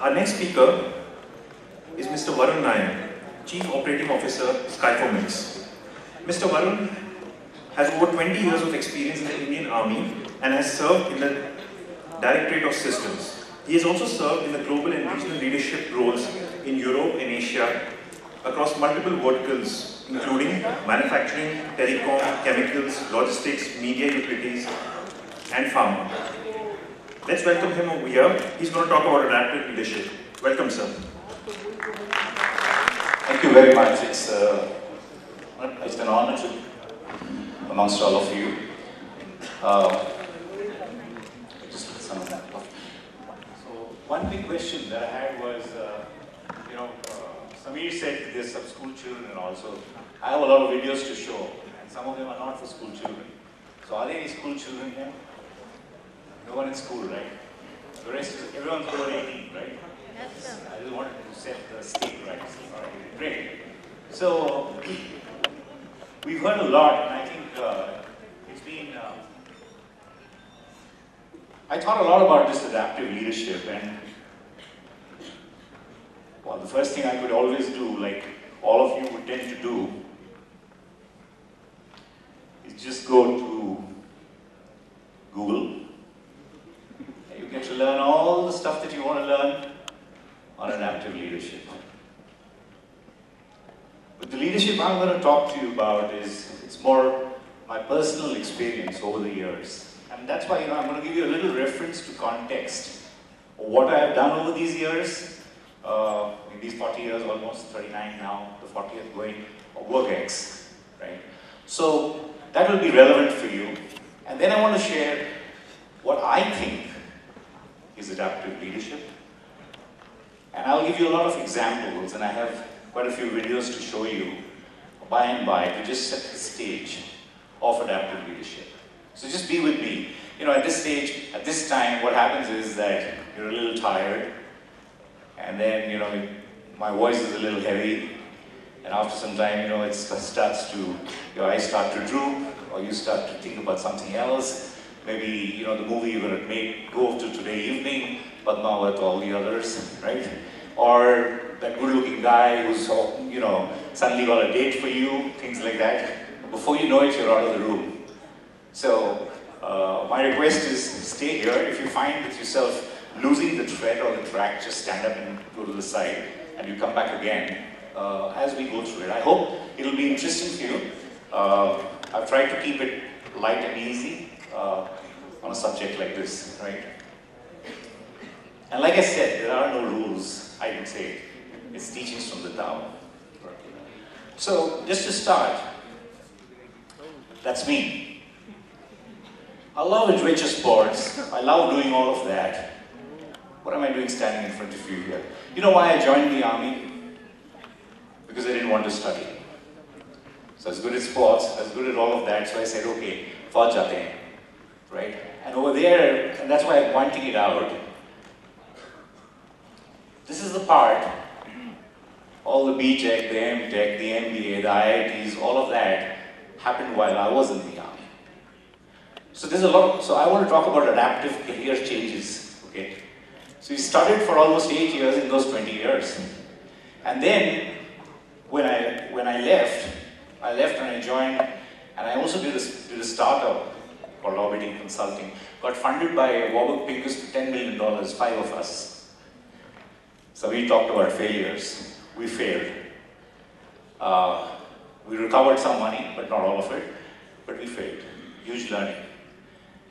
Our next speaker is Mr. Varun Nayar, Chief Operating Officer, Sciformix. Mr. Varun has over 20 years of experience in the Indian Army and has served in the Directorate of Systems. He has also served in the global and regional leadership roles in Europe and Asia across multiple verticals, including manufacturing, telecom, chemicals, logistics, media utilities, and pharma. Let's welcome him over here. He's going to talk about adaptive leadership. Welcome, sir. Thank you very much. It's, uh, it's an honor to amongst all of you. Uh. So one big question that I had was, uh, you know, uh, Samir said there's some school children and also I have a lot of videos to show, and some of them are not for school children. So are there any school children here? No one in school, right? The rest is, everyone's over 18, right? Yes, I just wanted to set the stage right. Great. So, we've heard a lot, and I think uh, it's been. Uh, I thought a lot about this adaptive leadership, and well, the first thing I could always do, like all of you would tend to do, is just go to Google. Get to learn all the stuff that you want to learn on an active leadership. But the leadership I'm going to talk to you about is, it's more my personal experience over the years. And that's why, you know, I'm going to give you a little reference to context what I have done over these years, uh, in these 40 years, almost 39 now, the 40th going, WorkX, right? So that will be relevant for you. And then I want to share what I think is adaptive leadership. And I'll give you a lot of examples, and I have quite a few videos to show you by and by to just set the stage of adaptive leadership. So just be with me. You know, at this stage, at this time, what happens is that you're a little tired, and then, you know, my voice is a little heavy, and after some time, you know, it starts to, your eyes start to droop, or you start to think about something else. Maybe, you know, the movie you're going to go to today evening, but not with all the others, right? Or that good-looking guy who's, you know, suddenly got a date for you, things like that. Before you know it, you're out of the room. So, uh, my request is stay here. If you find with yourself losing the thread or the track, just stand up and go to the side, and you come back again uh, as we go through it. I hope it'll be interesting for you. Uh, I've tried to keep it light and easy uh, on a subject like this, right? And like I said, there are no rules, I would say. It's teachings from the Tao. So, just to start, that's me. I love adventure sports. I love doing all of that. What am I doing standing in front of you here? You know why I joined the army? Because I didn't want to study. So I was good at sports, I was good at all of that, so I said, okay, Fauj jate right? And over there, and that's why I'm pointing it out, this is the part, all the B.Tech, the M.Tech, the MBA, the IITs, all of that happened while I was in the army. So there's a lot, so I want to talk about adaptive career changes, okay? So we started for almost eight years in those 20 years. And then, when I, when I left, I left and I joined, and I also did a, did a startup called Orbiting Consulting. Got funded by Warburg Pincus for $10 million, five of us. So we talked about failures. We failed. Uh, we recovered some money, but not all of it, but we failed. Huge learning.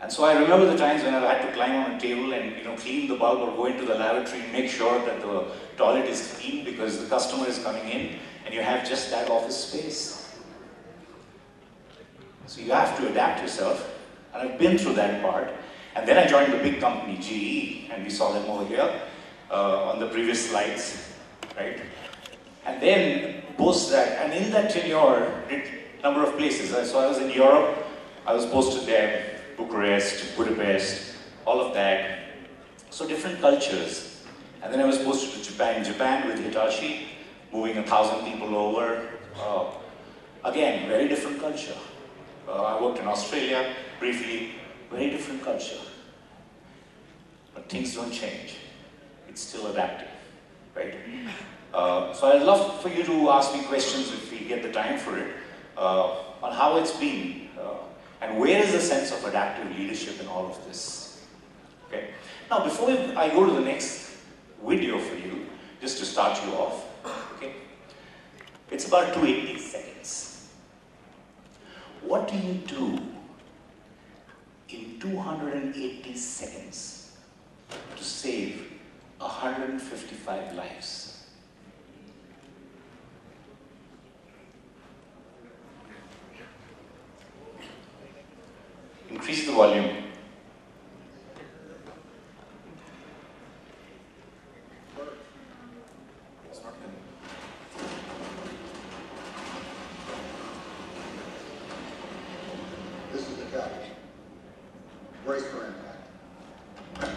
And so I remember the times when I had to climb on a table and you know clean the bulb or go into the lavatory and make sure that the toilet is clean because the customer is coming in and you have just that office space. So you have to adapt yourself. And I've been through that part. And then I joined the big company, GE, and we saw them over here uh, on the previous slides, right? And then post that, and in that tenure, did number of places. So I was in Europe, I was posted there, Bucharest, Budapest, all of that. So different cultures. And then I was posted to Japan, Japan with Hitachi, moving a thousand people over. Uh, again, very different culture. Uh, I worked in Australia briefly, very different culture. But things don't change. it's still adaptive, right? Uh, so I'd love for you to ask me questions if we get the time for it, uh, on how it's been, uh, and where is the sense of adaptive leadership in all of this? Okay. Now, before I go to the next video for you, just to start you off, okay, it's about 280 seconds. What do you do in 280 seconds to save 155 lives? Increase the volume. It's not coming. This is the captain. Brace for impact.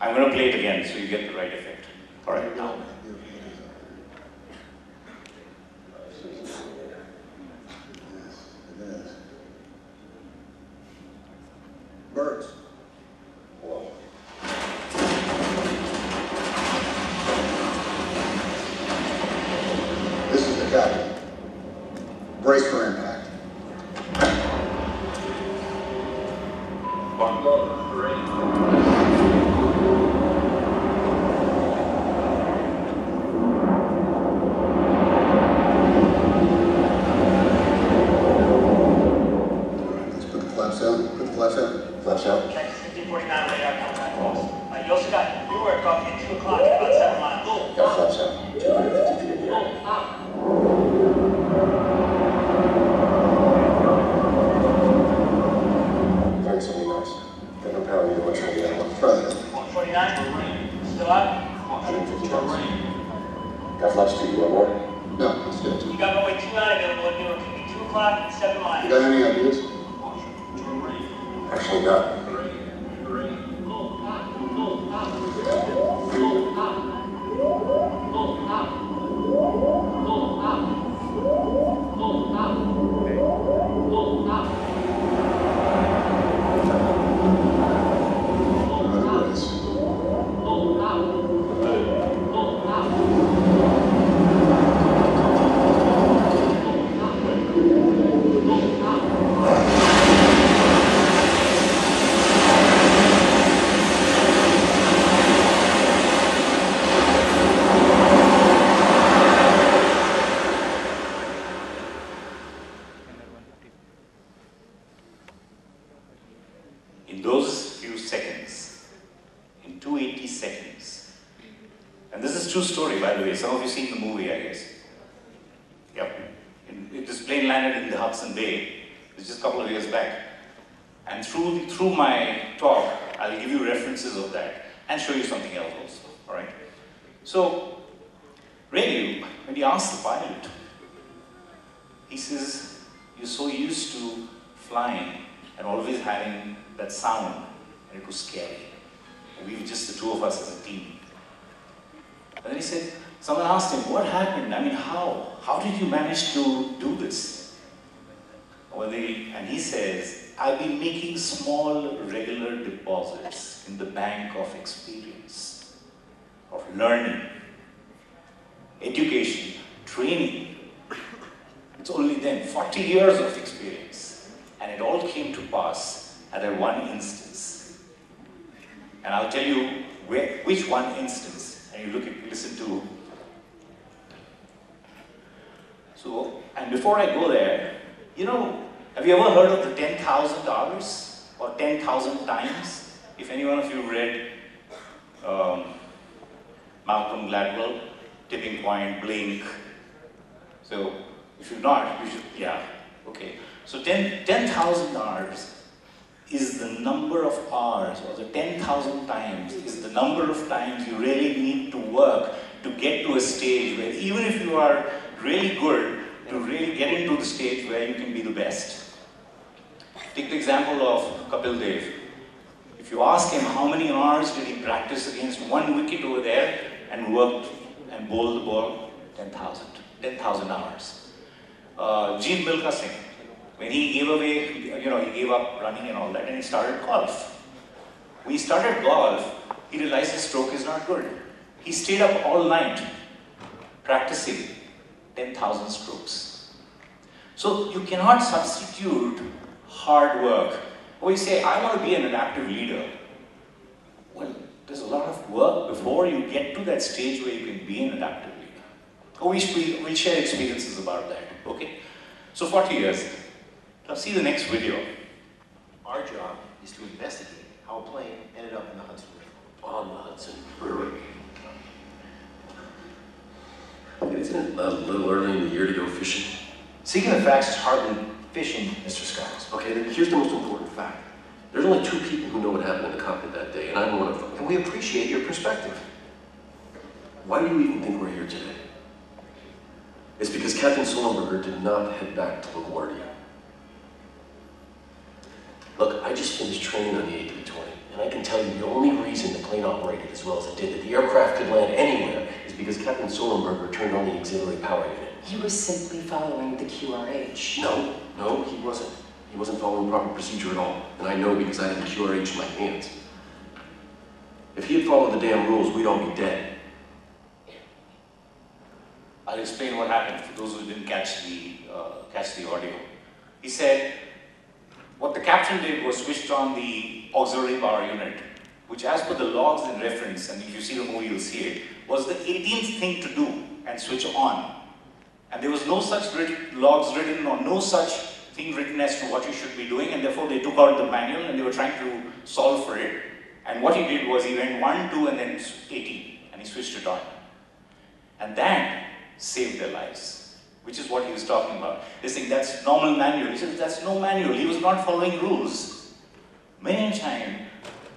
I'm going to play it again so you get the right effect. All right, now. Yes, it is. Birds. Whoa. Captain. Brace for impact. All And then he said, Someone asked him, What happened? I mean, how? How did you manage to do this? Well, they, and he says, I've been making small, regular deposits in the bank of experience, of learning, education, training, it's only then 40 years of experience. And it all came to pass at that one instance. And I'll tell you where, which one instance. And you look at, listen to. So, and before I go there, you know, have you ever heard of the 10,000 hours or 10,000 times? If any one of you read um, Malcolm Gladwell, Tipping Point, Blink, so if you've not, you should, yeah, okay. So 10 10,000 hours is the number of hours, or the 10,000 times is the number of times you really need to work to get to a stage where even if you are really good, to really get into the stage where you can be the best. Take the example of Kapil Dev. If you ask him how many hours did he practice against one wicket over there and worked and bowled the ball, 10,000. 10,000 hours. Uh, Jeev Milkha Singh, when he gave away, you know, he gave up running and all that, and he started golf. When he started golf, he realized his stroke is not good. He stayed up all night practicing 10,000 strokes. So you cannot substitute hard work. Or you say, I want to be an adaptive leader. Well, there's a lot of work before you get to that stage where you can be an adaptive leader. We, we, we'll share experiences about that, okay? So 40 years. Now see the next video. Our job is to investigate how a plane ended up in the Hudson River. on the Hudson River. Isn't it a little early in the year to go fishing? Seeking the facts is hardly fishing, Mr. Skiles. Okay, then here's the most important fact. There's only two people who know what happened in the cockpit that day, and I'm one of them. And we appreciate your perspective. Why do you even think we're here today? It's because Captain Sullenberger did not head back to LaGuardia. Look, I just finished training on the A320, and I can tell you the only reason the plane operated as well as it did, that the aircraft could land anywhere, is because Captain Sullenberger turned on the auxiliary power unit. He was simply following the QRH. No, no, he wasn't. He wasn't following proper procedure at all. And I know because I had the QRH in my hands. If he had followed the damn rules, we'd all be dead. I'll explain what happened for those who didn't catch the, uh, catch the audio. He said, what the captain did was switched on the auxiliary power unit, which as per the logs and reference, and if you see the movie, you'll see it, was the 18th thing to do and switch on. And there was no such logs written or no such thing written as to what you should be doing, and therefore they took out the manual and they were trying to solve for it. And what he did was he went 1, 2, and then 18, and he switched it on. And that saved their lives, which is what he was talking about. They saying that's normal manual. He said that's no manual. He was not following rules. Many times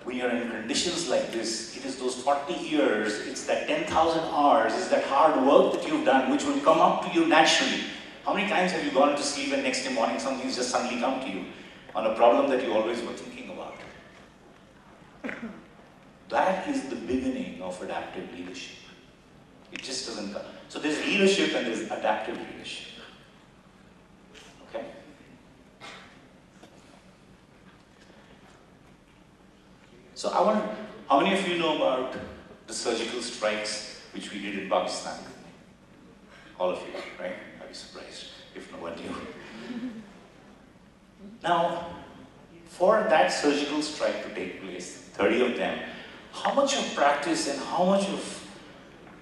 when you're in conditions like this, it is those 40 years, it's that 10,000 hours, it's that hard work that you've done, which will come up to you naturally. How many times have you gone to sleep and next day morning something's just suddenly come to you on a problem that you always were thinking about? That is the beginning of adaptive leadership. It just doesn't come. So there's leadership and there's adaptive leadership. Okay? So I want, how many of you know about the surgical strikes which we did in Pakistan? All of you, right? I'd be surprised if no one knew. Now, for that surgical strike to take place, 30 of them, how much of practice and how much of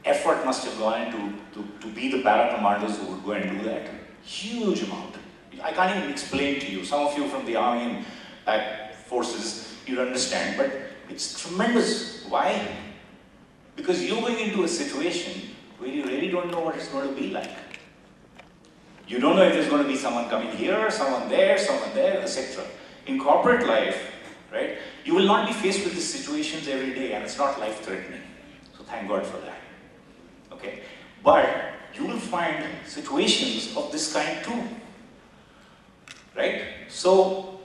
effort must have gone into to, to be the para commanders who would go and do that? Huge amount. I can't even explain to you. Some of you from the army and forces, you'll understand, but it's tremendous. Why? Because you're going into a situation where you really don't know what it's going to be like. You don't know if there's going to be someone coming here, someone there, someone there, etc. In corporate life, right, you will not be faced with these situations every day and it's not life-threatening. So thank God for that. Okay? But you will find situations of this kind too. Right? So,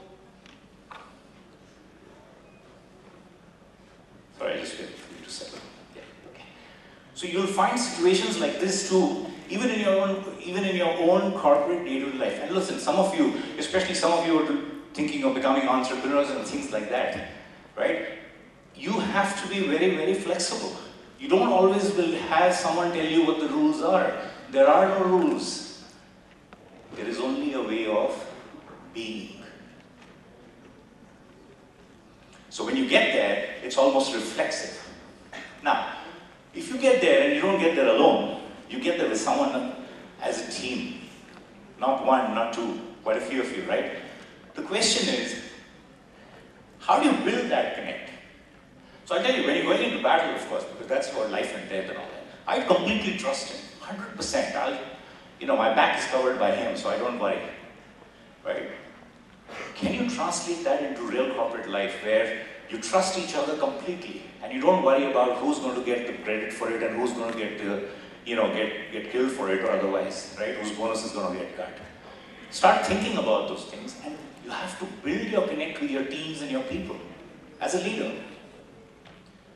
sorry, I just wait you to settle. Yeah, okay. So you'll find situations like this too, even in your own, even in your own corporate day-to-day life. And listen, some of you, especially some of you are thinking of becoming entrepreneurs and things like that, right? You have to be very, very flexible. You don't always will have someone tell you what the rules are. There are no rules. There is only a way of being. So when you get there, it's almost reflexive. Now, if you get there and you don't get there alone, you get there with someone as a team. Not one, not two, quite a few of you, right? The question is, how do you build that connect? So I tell you, when you're going into battle, of course, because that's about life and death and all that, I completely trust him, 100%. I'll, you know, my back is covered by him, so I don't worry, right? Can you translate that into real corporate life where you trust each other completely and you don't worry about who's going to get the credit for it and who's going to get the, you know, get, get killed for it or otherwise, right? Whose bonus is going to get cut. Start thinking about those things and you have to build your connect with your teams and your people as a leader.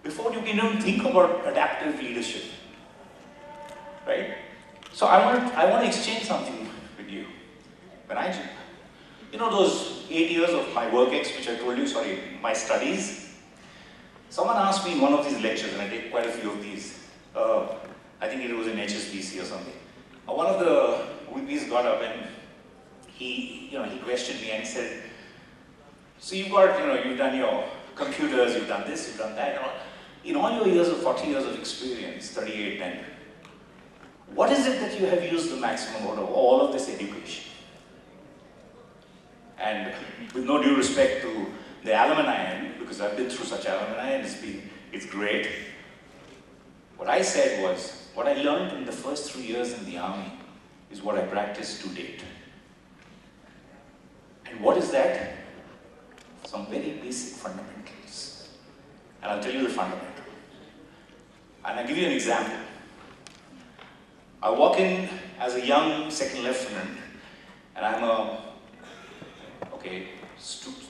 Before you can even think about adaptive leadership, right? So I want, I want to exchange something with you. When I you know those eight years of my work ex, which I told you, sorry, my studies? Someone asked me in one of these lectures, and I take quite a few of these, uh, I think it was in HSBC or something. Uh, one of the VPs got up and he, you know, he questioned me and said, so you've got, you know, you've done your computers, you've done this, you've done that, and all. In all your years of 40 years of experience, 38 and what is it that you have used the maximum out of all of this education? And with no due respect to the alumni, because I've been through such alumni and it's been, it's great. What I said was, what I learned in the first three years in the army is what I practice to date. And what is that? Some very basic fundamentals. And I'll tell you the fundamental. And I'll give you an example. I walk in as a young second lieutenant, and I'm a, okay,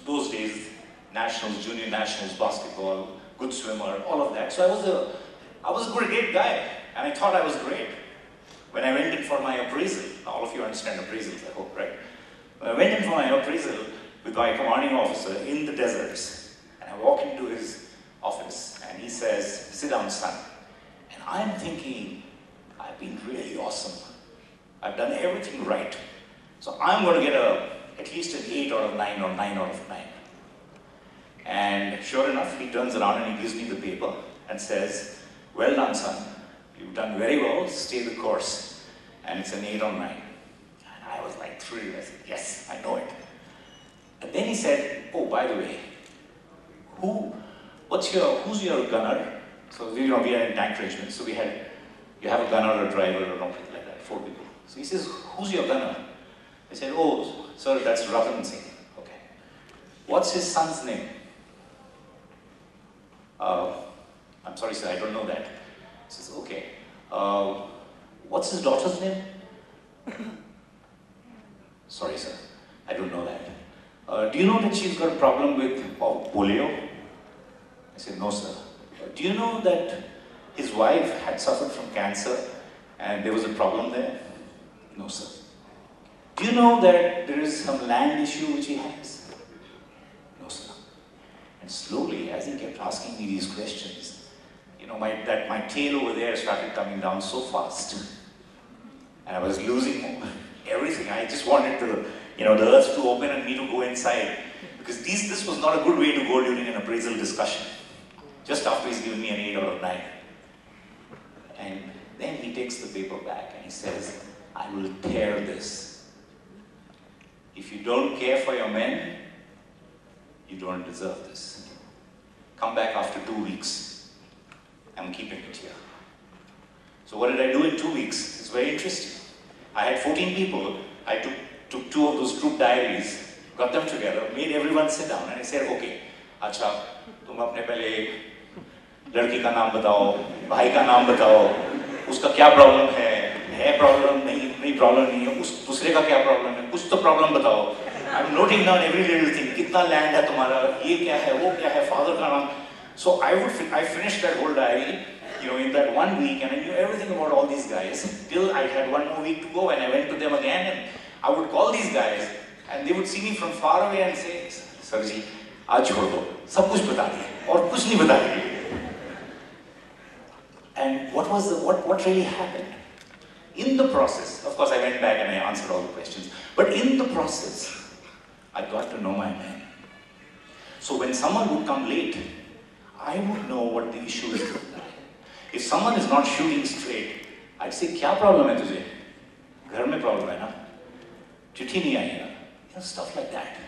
those days, nationals, junior nationals, basketball, good swimmer, all of that. So I was a, I was a great guy, and I thought I was great. When I went in for my appraisal, all of you understand appraisals, I hope, right? When I went in for my appraisal with my commanding officer in the deserts, and I walk into his office, and he says, sit down, son. I'm thinking, I've been really awesome. I've done everything right. So I'm going to get a, at least an 8 out of 9 or 9 out of 9. And sure enough, he turns around and he gives me the paper and says, well done, son. You've done very well. Stay the course. And it's an 8 or 9. And I was like thrilled. I said, yes, I know it. And then he said, oh, by the way, who, what's your, who's your gunner? So, you know, we are in tank regiment, so we had, you have a gunner a driver or something like that, four people. So he says, who's your gunner? I said, oh, sir, that's Ratan Singh. Okay. What's his son's name? Uh, I'm sorry, sir, I don't know that. He says, okay. Uh, what's his daughter's name? sorry, sir, I don't know that. Uh, do you know that she's got a problem with uh, polio? I said, no, sir. Do you know that his wife had suffered from cancer and there was a problem there? No, sir. Do you know that there is some land issue which he has? No, sir. And slowly, as he kept asking me these questions, you know, my, that my tail over there started coming down so fast. And I was losing everything. I just wanted to, you know, the earth to open and me to go inside. Because these, this was not a good way to go during an appraisal discussion just after he's given me an 8 out of 9. And then he takes the paper back and he says, I will tear this. If you don't care for your men, you don't deserve this. Come back after two weeks. I'm keeping it here. So what did I do in two weeks? It's very interesting. I had 14 people. I took, took two of those troop diaries, got them together, made everyone sit down, and I said, okay, acha, tum apne pehle लड़की का नाम बताओ भाई का नाम बताओ उसका क्या प्रॉब्लम है है प्रॉब्लम नहीं नहीं प्रॉब्लम नहीं है उस दूसरे का क्या प्रॉब्लम है कुछ तो प्रॉब्लम बताओ I am noting down every little thing कितना लैंड है तुम्हारा ये क्या है वो क्या है फादर का नाम so I would I finish that whole diary you know, in that one week, and I knew everything about all these guys, till I had one more week to go, and I went to them again, and I would call these guys, and they would see me from far away and say, Sir ji, आज छोड़ दो सब कुछ बता दिए और कुछ नहीं बता दिए and what was the, what, what really happened in the process of course i went back and i answered all the questions but in the process i got to know my man so when someone would come late i would know what the issue is if someone is not shooting straight i'd say kya problem hai tujhe ghar mein problem hai na चिट्ठी नहीं आई है you know, stuff like that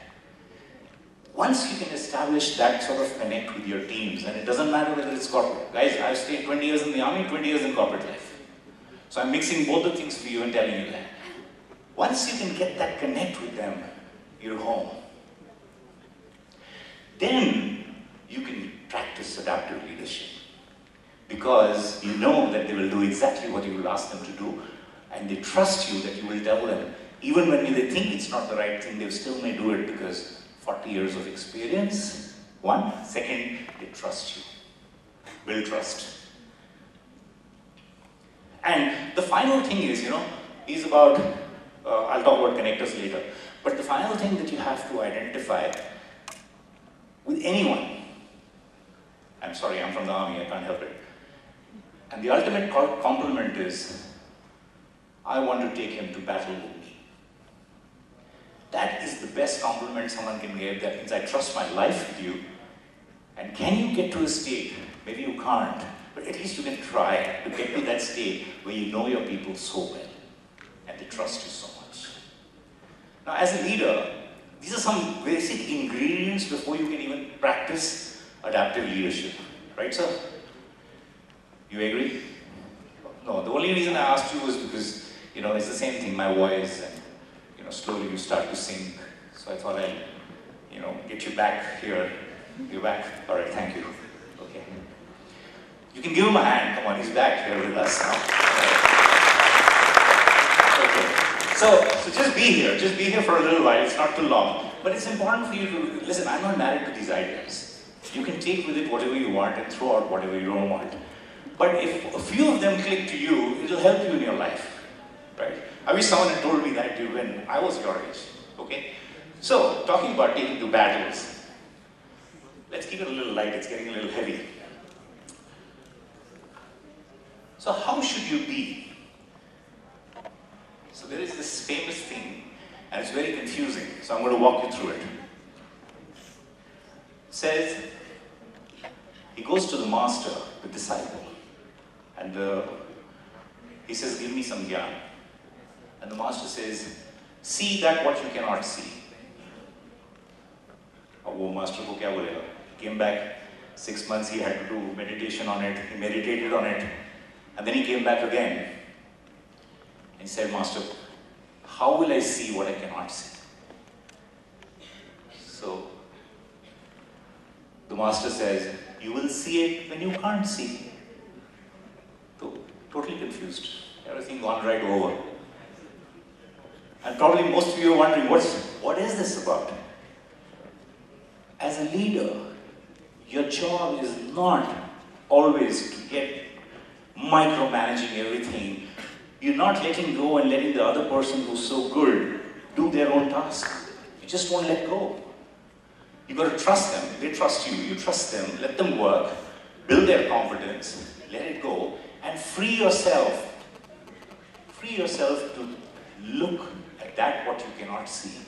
once you can establish that sort of connect with your teams, and it doesn't matter whether it's corporate. Guys, I've stayed 20 years in the army, 20 years in corporate life. So I'm mixing both the things for you and telling you that. Once you can get that connect with them, you're home. Then you can practice adaptive leadership. Because you know that they will do exactly what you will ask them to do, and they trust you that you will tell them. Even when they think it's not the right thing, they still may do it because 40 years of experience, one. Second, they trust you. Build trust. And the final thing is, you know, is about, uh, I'll talk about connectors later. But the final thing that you have to identify with anyone, I'm sorry, I'm from the army, I can't help it. And the ultimate compliment is, I want to take him to battle. That is the best compliment someone can give. That means I trust my life with you. And can you get to a state, maybe you can't, but at least you can try to get to that state where you know your people so well and they trust you so much. Now, as a leader, these are some basic ingredients before you can even practice adaptive leadership. Right, sir? You agree? No, the only reason I asked you was because, you know, it's the same thing, my voice, and, know, slowly you start to sink. So I thought I'd, you know, get you back here. You're back? All right, thank you. Okay. You can give him a hand. Come on, he's back here with us now. Okay. So, so just be here. Just be here for a little while. It's not too long. But it's important for you to listen. I'm not married to these ideas. You can take with it whatever you want and throw out whatever you don't want. But if a few of them click to you, it'll help you in your life. Right? I wish someone had told me that when I was your age. Okay? So, talking about taking to battles. Let's keep it a little light, it's getting a little heavy. So, how should you be? So, there is this famous thing, and it's very confusing, so I'm going to walk you through it. says, he goes to the master, the disciple, and uh, he says, Give me some gyan. And the master says, See that what you cannot see. अब वो master को क्या बोलेगा came back six months he had to do meditation on it he meditated on it and then he came back again and he said master how will i see what i cannot see so the master says you will see it when you can't see so totally confused everything gone right over and probably most of you are wondering what's what is this about as a leader, your job is not always to get micromanaging everything. You're not letting go and letting the other person who's so good do their own task. You just won't let go. You've got to trust them. They trust you. You trust them. Let them work. Build their confidence. Let it go. And free yourself. Free yourself to look at that what you cannot see.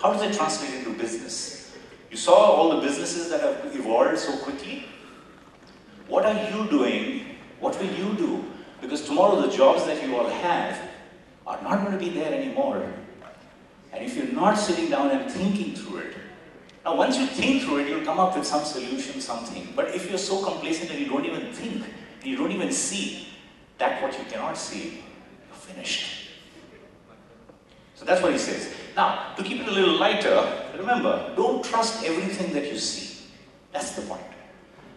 How does it translate into business? You saw all the businesses that have evolved so quickly. What are you doing? What will you do? Because tomorrow the jobs that you all have are not going to be there anymore. And if you're not sitting down and thinking through it, now once you think through it, you'll come up with some solution, something. But if you're so complacent that you don't even think, you don't even see that what you cannot see, you're finished. So that's what he says. Now, to keep it a little lighter, remember, don't trust everything that you see. That's the point.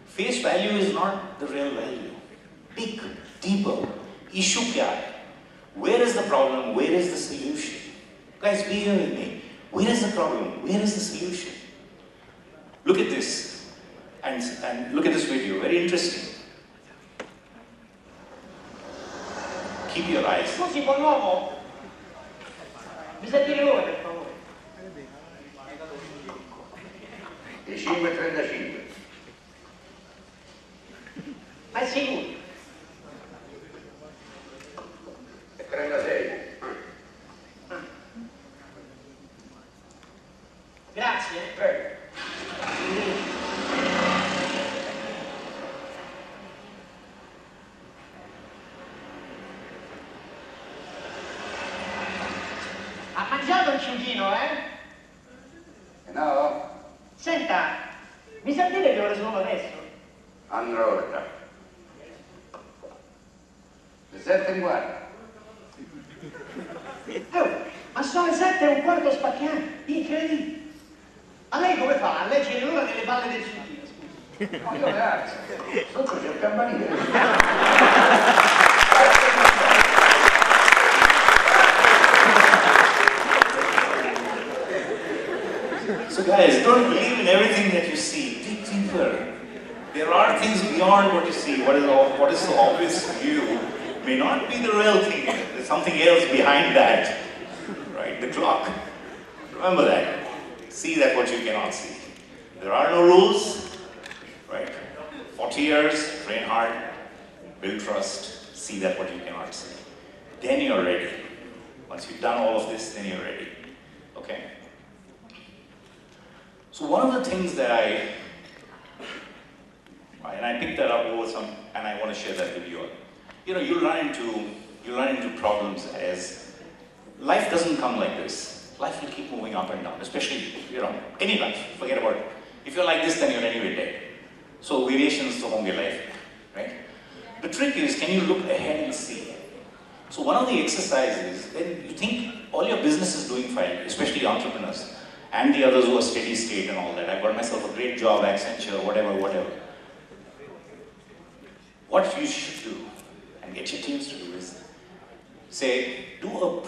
Face value is not the real value. Dig deeper. Issue kya hai? Where is the problem? Where is the solution? Guys, be here with me. Where is the problem? Where is the solution? Look at this. And, and look at this video. Very interesting. Keep your eyes. Mi sa dire ora, per favore. E 5.35. Ma è sicuro?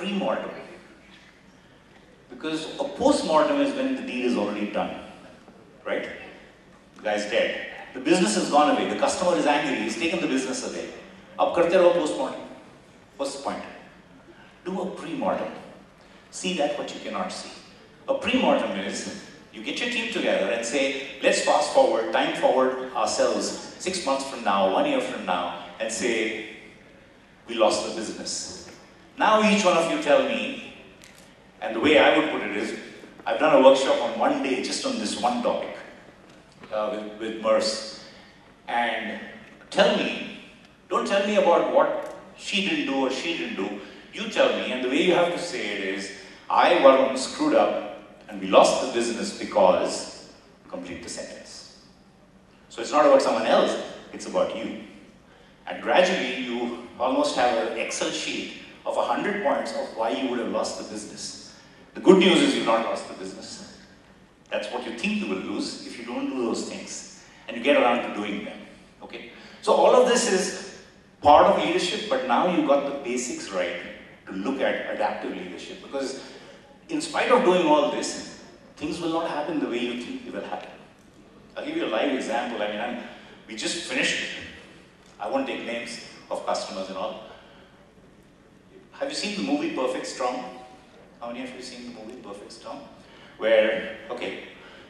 Pre-mortem. Because a post-mortem is when the deal is already done, right? The guy's dead. The business has gone away. The customer is angry. He's taken the business away. Ab karte raho post-mortem. The point? Do a pre-mortem. See that what you cannot see. A pre-mortem is you get your team together and say, let's fast forward, time forward ourselves six months from now, one year from now, and say, we lost the business. Now each one of you tell me, and the way I would put it is, I've done a workshop on one day just on this one topic uh, with, with Merce. And tell me, don't tell me about what she didn't do or she didn't do. You tell me, and the way you have to say it is, I, Varun, screwed up and we lost the business because, complete the sentence. So it's not about someone else, it's about you. And gradually you almost have an Excel sheet of 100 points of why you would have lost the business. The good news is you've not lost the business. That's what you think you will lose if you don't do those things. And you get around to doing them. Okay? So all of this is part of leadership, but now you've got the basics right to look at adaptive leadership. Because in spite of doing all this, things will not happen the way you think they will happen. I'll give you a live example. I mean, I'm, we just finished. I won't take names of customers and all. Have you seen the movie Perfect Storm? How many of you have seen the movie Perfect Storm? Where, okay,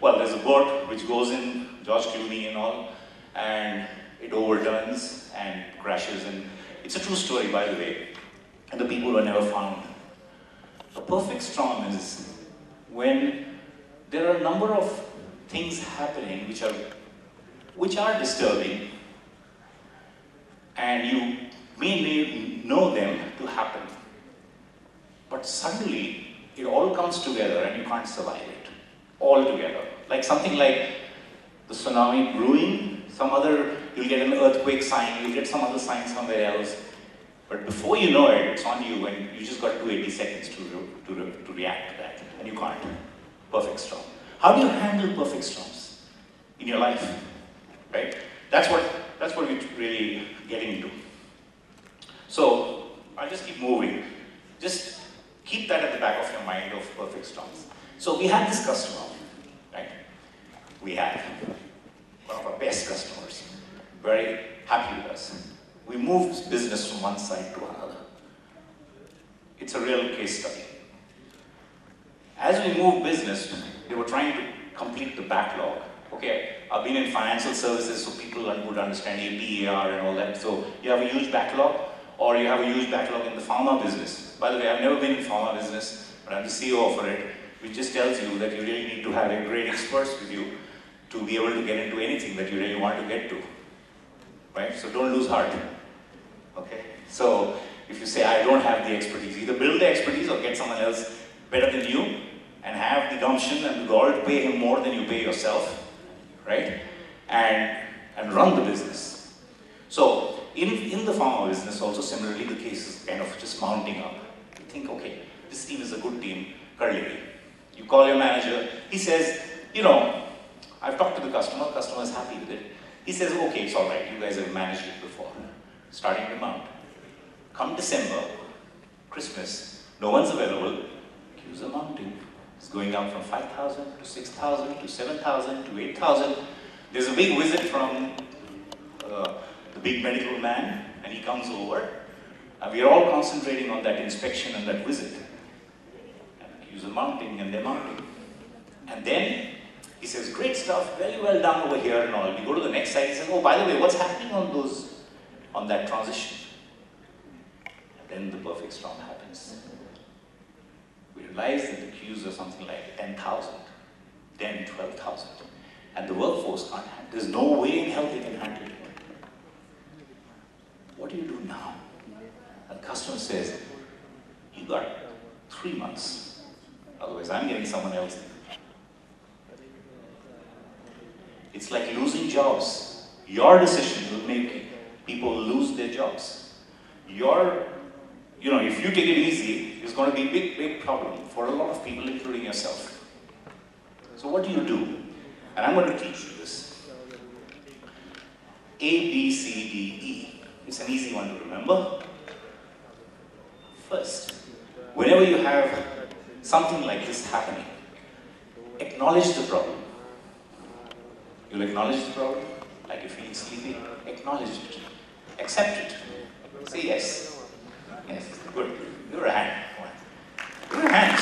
well, there's a boat which goes in, George Clooney and all, and it overturns and crashes. And it's a true story, by the way. And the people were never found. A perfect storm is when there are a number of things happening which are which are disturbing and you may know them to happen. But suddenly it all comes together and you can't survive it all together. Like something like the tsunami brewing, some other, you'll get an earthquake sign, you'll get some other sign somewhere else. But before you know it, it's on you and you just got 280 seconds to, to, to react to that. And you can't. Perfect storm. How do you handle perfect storms in your life? Right? That's what, that's what we're really getting into. So, I'll just keep moving. Just keep that at the back of your mind of perfect storms. So we had this customer, right? We have one of our best customers, very happy with us. We moved business from one side to another. It's a real case study. As we moved business, they were trying to complete the backlog. Okay, I've been in financial services, so people would understand APAR and all that. So you have a huge backlog, or you have a huge backlog in the pharma business. By the way, I've never been in pharma business, but I'm the CEO for it, which just tells you that you really need to have a great experts with you to be able to get into anything that you really want to get to. Right? So don't lose heart. Okay? So if you say, I don't have the expertise, either build the expertise or get someone else better than you and have the gumption and the gall to pay him more than you pay yourself, right? And, and run the business. So in, in the pharma business also similarly the case is kind of just mounting up. Think, okay, this team is a good team, currently. You call your manager, he says, you know, I've talked to the customer, customer is happy with it. He says, okay, it's all right, you guys have managed it before. Starting to mount. Come December, Christmas, no one's available, queues are mounting. It's going down from 5,000 to 6,000 to 7,000 to 8,000. There's a big visit from uh, the big medical man, and he comes over. And we are all concentrating on that inspection and that visit. queues are mounting and they're mounting. And then he says, great stuff, very well done over here and all. We go to the next side, he says, oh, by the way, what's happening on those, on that transition? And then the perfect storm happens. We realize that the queues are something like 10,000, 10, 12,000. And the workforce can't handle There's no way in hell they can handle it. What do you do now? And the customer says, you got three months. Otherwise, I'm getting someone else. It's like losing jobs. Your decision will make people lose their jobs. Your, you know, if you take it easy, it's going to be a big, big problem for a lot of people, including yourself. So what do you do? And I'm going to teach you this. A, B, C, D, E. It's an easy one to remember. First, whenever you have something like this happening, acknowledge the problem. You'll acknowledge the problem, like you're sleepy, acknowledge it, accept it, say yes. Yes, good. Give her a hand. Give her a hand.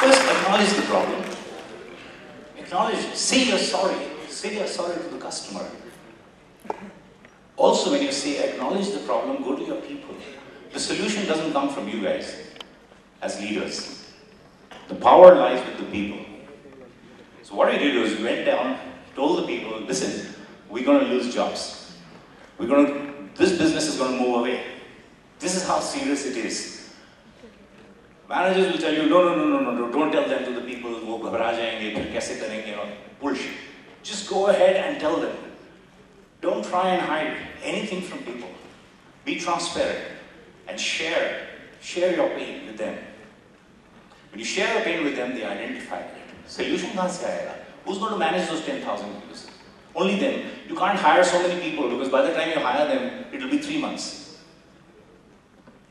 First, acknowledge the problem. Acknowledge, say you're sorry. Say you're sorry to the customer. Also, when you say acknowledge the problem, go to your people. The solution doesn't come from you guys as leaders. The power lies with the people. So what we did was we went down, told the people, listen, we're going to lose jobs. We're going to, this business is going to move away. This is how serious it is. Managers will tell you, no, no, no, no, no, don't tell them to the people, wo ghabra jayenge, phir kaise karenge, you know, bullshit. Just go ahead and tell them. Don't try and hide anything from people. Be transparent and share, share your pain with them. When you share a pain with them, they identify it. Solution kahan the aayega? Who's going to manage those 10,000 users? Only them. You can't hire so many people because by the time you hire them, it will be three months.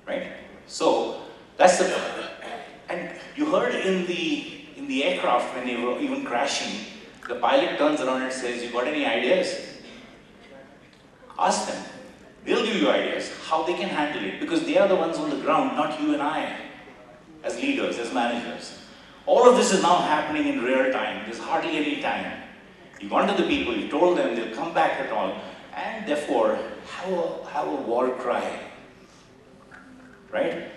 Right? So, that's the... And you heard in the, in the aircraft when they were even crashing, the pilot turns around and says, you got any ideas? Ask them. They'll give you ideas how they can handle it because they are the ones on the ground, not you and I as leaders, as managers. All of this is now happening in real time. There's hardly any time. You gone to the people, you told them they'll come back at all, and therefore have a, have a war cry. Right?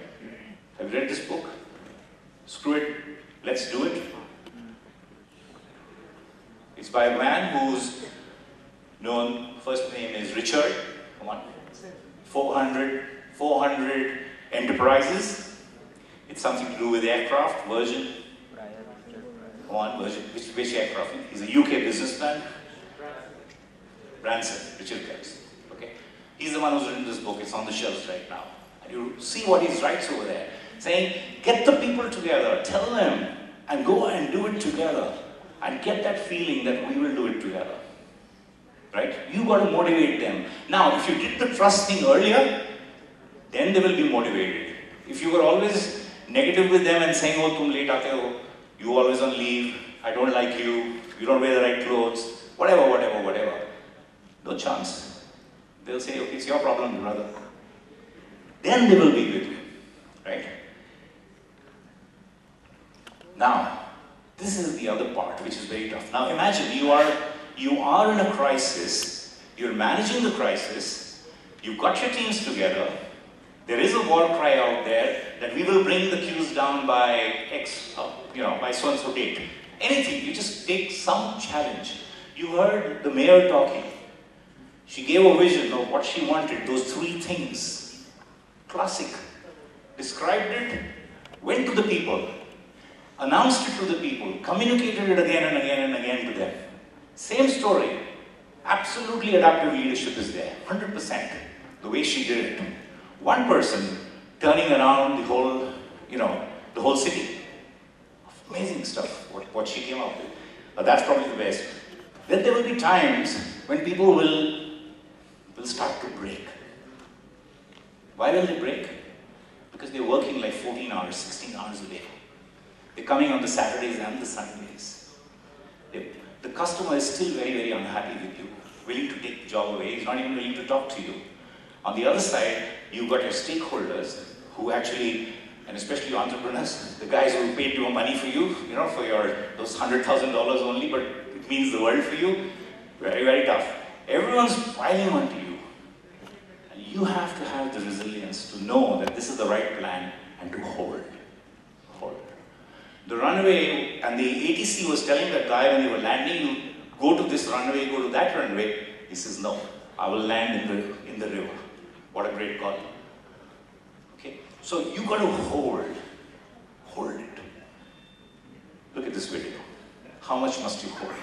Have you read this book? Screw it, let's do it. It's by a man whose known first name is Richard. Come on. 400, 400 enterprises. It's something to do with aircraft, Virgin. Come on, Virgin. Which, which aircraft? He's a UK businessman. Branson, Richard Branson. Okay? He's the one who's written this book. It's on the shelves right now. And you see what he writes over there. Saying, get the people together, tell them, and go and do it together. And get that feeling that we will do it together. Right? You got to motivate them. Now, if you did the trust thing earlier, then they will be motivated. If you were always negative with them and saying, oh, tum late aate ho, you always on leave, I don't like you, you don't wear the right clothes, whatever, whatever, whatever. No chance. They'll say, okay, it's your problem, brother. Then they will be with you. Right? Now, this is the other part which is very tough. Now imagine you are you are in a crisis, you're managing the crisis, you've got your teams together, there is a war cry out there that we will bring the queues down by X, uh, you know, by so and so date. Anything, you just take some challenge. You heard the mayor talking. She gave a vision of what she wanted, those three things. Classic. Described it, went to the people, announced it to the people, communicated it again and again and again to them. Same story. Absolutely adaptive leadership is there, 100%. The way she did it. One person turning around the whole, you know, the whole city. Amazing stuff, what, what she came up with. But that's probably the best. Then there will be times when people will, will start to break. Why will they break? Because they're working like 14 hours, 16 hours a day. They're coming on the Saturdays and the Sundays. They, the customer is still very, very unhappy with you, willing to take the job away. He's not even willing to talk to you. On the other side, you've got your stakeholders who actually and especially entrepreneurs, the guys who paid your money for you, you know, for your those hundred thousand dollars only, but it means the world for you. Very, very tough. Everyone's piling onto you. And you have to have the resilience to know that this is the right plan and to hold. Hold. The runway and the ATC was telling that guy when they were landing, you go to this runway, go to that runway. He says, no, I will land in the, in the river. What a great call. Okay, so you got to hold, hold it. Look at this video. How much must you hold?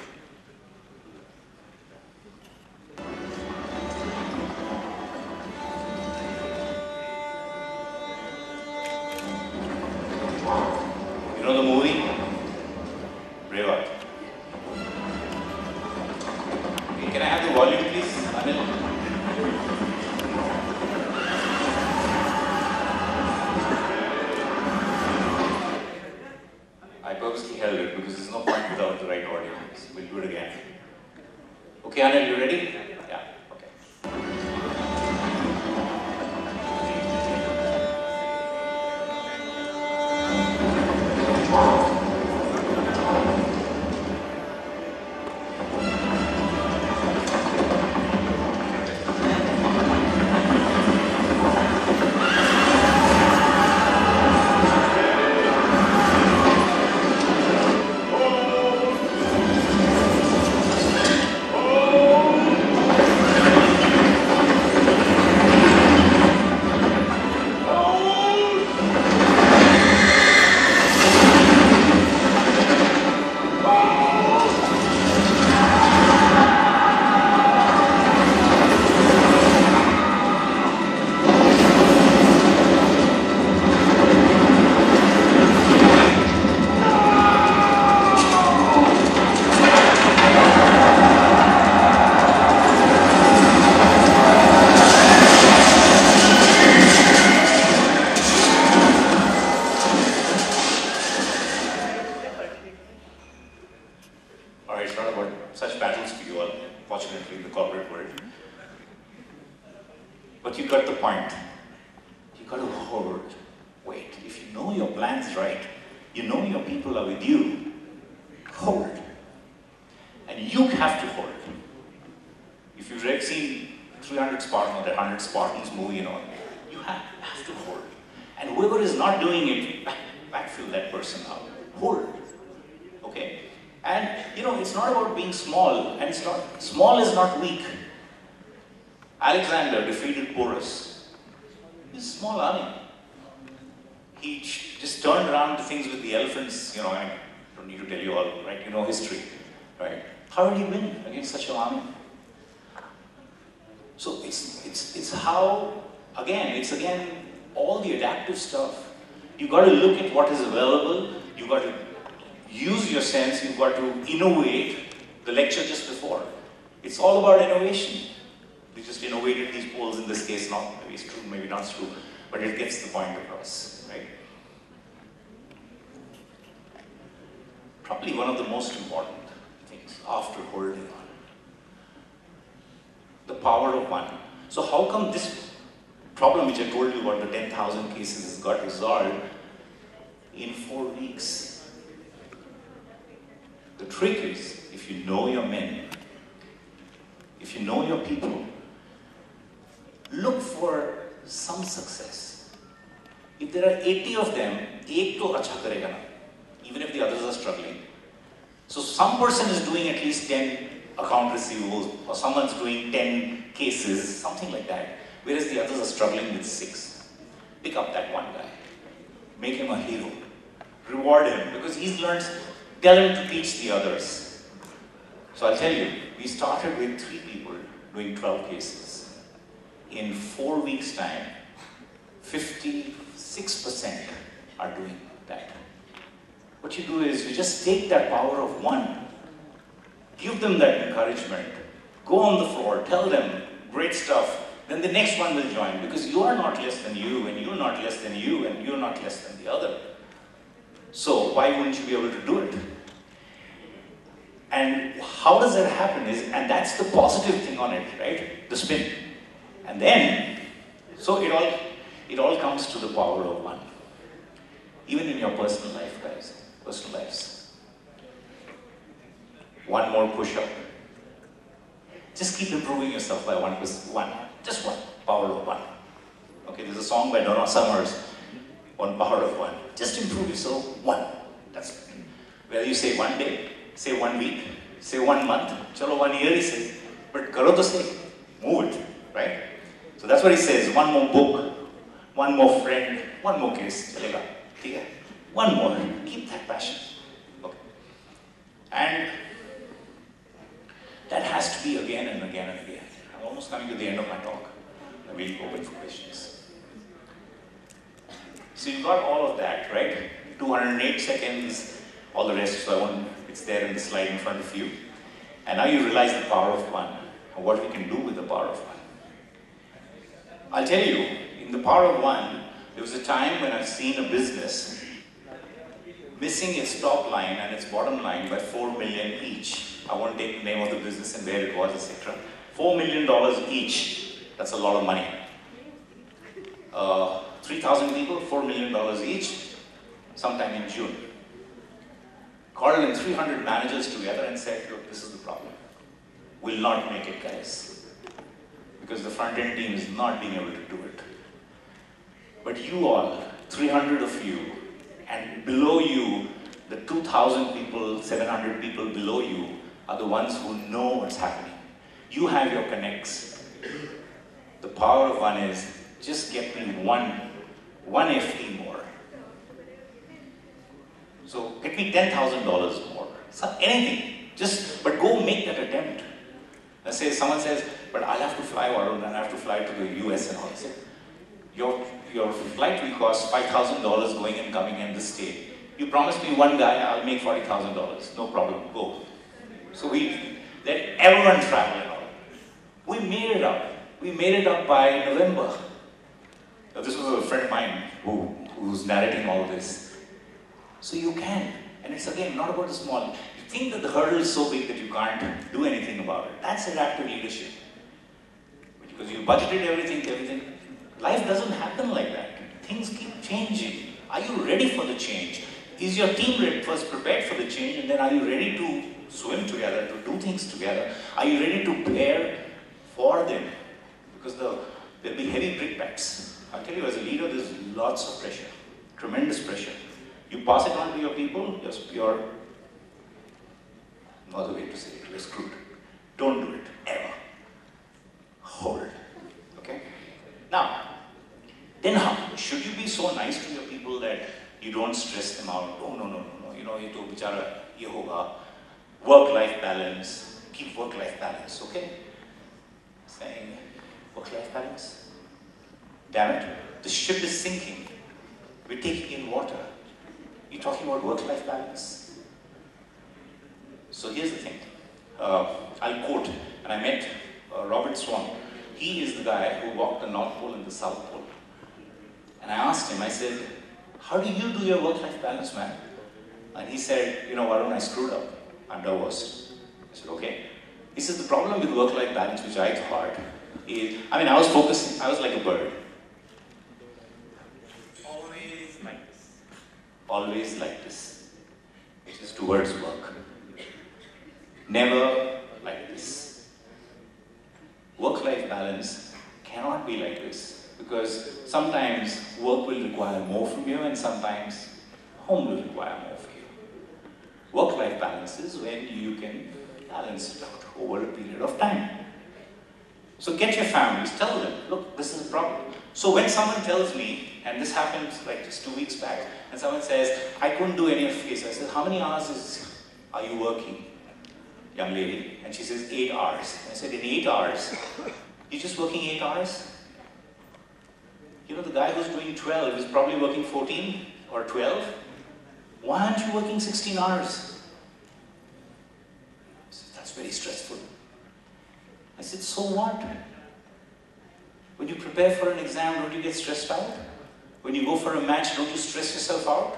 How did he win against such an army? So it's it's it's how again, it's again all the adaptive stuff. You've got to look at what is available, you've got to use your sense, you've got to innovate. The lecture just before. It's all about innovation. We just innovated these poles in this case, not maybe it's true, maybe not true, but it gets the point across, right? Probably one of the most important after holding on. The power of one. So how come this problem which I told you about the 10,000 cases got resolved in four weeks? The trick is, if you know your men, if you know your people, look for some success. If there are 80 of them, ek to acha karega na, even if the others are struggling. So some person is doing at least 10 account receivables, or someone's doing 10 cases, something like that, whereas the others are struggling with six. Pick up that one guy, make him a hero, reward him because he's learned Tell him to teach the others. So I'll tell you, we started with three people doing 12 cases. In four weeks' time, 56% are doing that. What you do is you just take that power of one, give them that encouragement, go on the floor, tell them great stuff, then the next one will join because you are not less than you, and you're not less than you, and you're not less than the other. So why wouldn't you be able to do it? And how does that happen is, and that's the positive thing on it, right? The spin. And then, so it all, it all comes to the power of one. Even in your personal life, guys personal lives. One more push-up. Just keep improving yourself by one, one, just one, power of one. Okay, there's a song by Donna Summers, One Power of One. Just improve yourself, one. That's it. You say one day, say one week, say one month, chalo one year he says, but karo to say, move it, right? So that's what he says, one more book, one more friend, one more case, chalega, okay? One more. Keep that passion. Okay. And that has to be again and again and again. I'm almost coming to the end of my talk. I will open for questions. So you've got all of that, right? 208 seconds, all the rest, so I won't, it's there in the slide in front of you. And now you realize the power of one, and what we can do with the power of one. I'll tell you, in the power of one, there was a time when I've seen a business missing its top line and its bottom line by 4 million each. I won't take the name of the business and where it was, etc. $4 million each. That's a lot of money. Uh, 3,000 people, $4 million each, sometime in June. Called in 300 managers together and said, look, this is the problem. We'll not make it, guys. Because the front end team is not being able to do it. But you all, 300 of you, and below you, the 2,000 people, 700 people below you, are the ones who know what's happening. You have your connects. The power of one is just get me one, one FT more. So get me $10,000 more. So anything. Just, but go make that attempt. Let's say someone says, but I'll have to fly and I have to fly to the US and all. I your, your flight will cost $5,000 going and coming in this state. You promise me one guy, I'll make $40,000. No problem, go. So we let everyone travel and all. We made it up. We made it up by November. Now, this was a friend of mine who, who's narrating all this. So you can. And it's again not about the small. You think that the hurdle is so big that you can't do anything about it. That's adaptive leadership. Because you budgeted everything, everything. Life doesn't happen like that. Things keep changing. Are you ready for the change? Is your team ready, first prepared for the change, and then are you ready to swim together, to do things together? Are you ready to bear for them? Because the, there'll be heavy brickbats. I'll tell you, as a leader, there's lots of pressure, tremendous pressure. You pass it on to your people, you're, you're no other way to say it, you're screwed. Don't do it, ever. Hold. Now, then how should you be so nice to your people that you don't stress them out? Oh no no no no, you know, you do bichara ye work-life balance, keep work-life balance, okay? Saying work-life balance. Damn it, the ship is sinking. We're taking in water. You're talking about work-life balance. So here's the thing. Uh, I'll quote, and I met uh, Robert Swan, he is the guy who walked the North Pole and the South Pole. And I asked him, I said, how do you do your work-life balance, man? And he said, you know, Warun, I screwed up. I'm divorced. I said, okay. He says, the problem with work-life balance, which I thought, is, I mean, I was focusing, I was like a bird. Always like this. Always like this. Which is towards work. Never. Work-life balance cannot be like this because sometimes work will require more from you and sometimes home will require more from you. Work-life balance is when you can balance it out over a period of time. So get your families, tell them, look, this is a problem. So when someone tells me, and this happened like just two weeks back, and someone says, I couldn't do any of this, I said, how many hours is, are you working, young lady? And she says, eight hours. I said, in eight hours, you're just working eight hours? You know, the guy who's doing 12 is probably working 14 or 12. Why aren't you working 16 hours? Said, That's very stressful. I said, so what? When you prepare for an exam, don't you get stressed out? When you go for a match, don't you stress yourself out?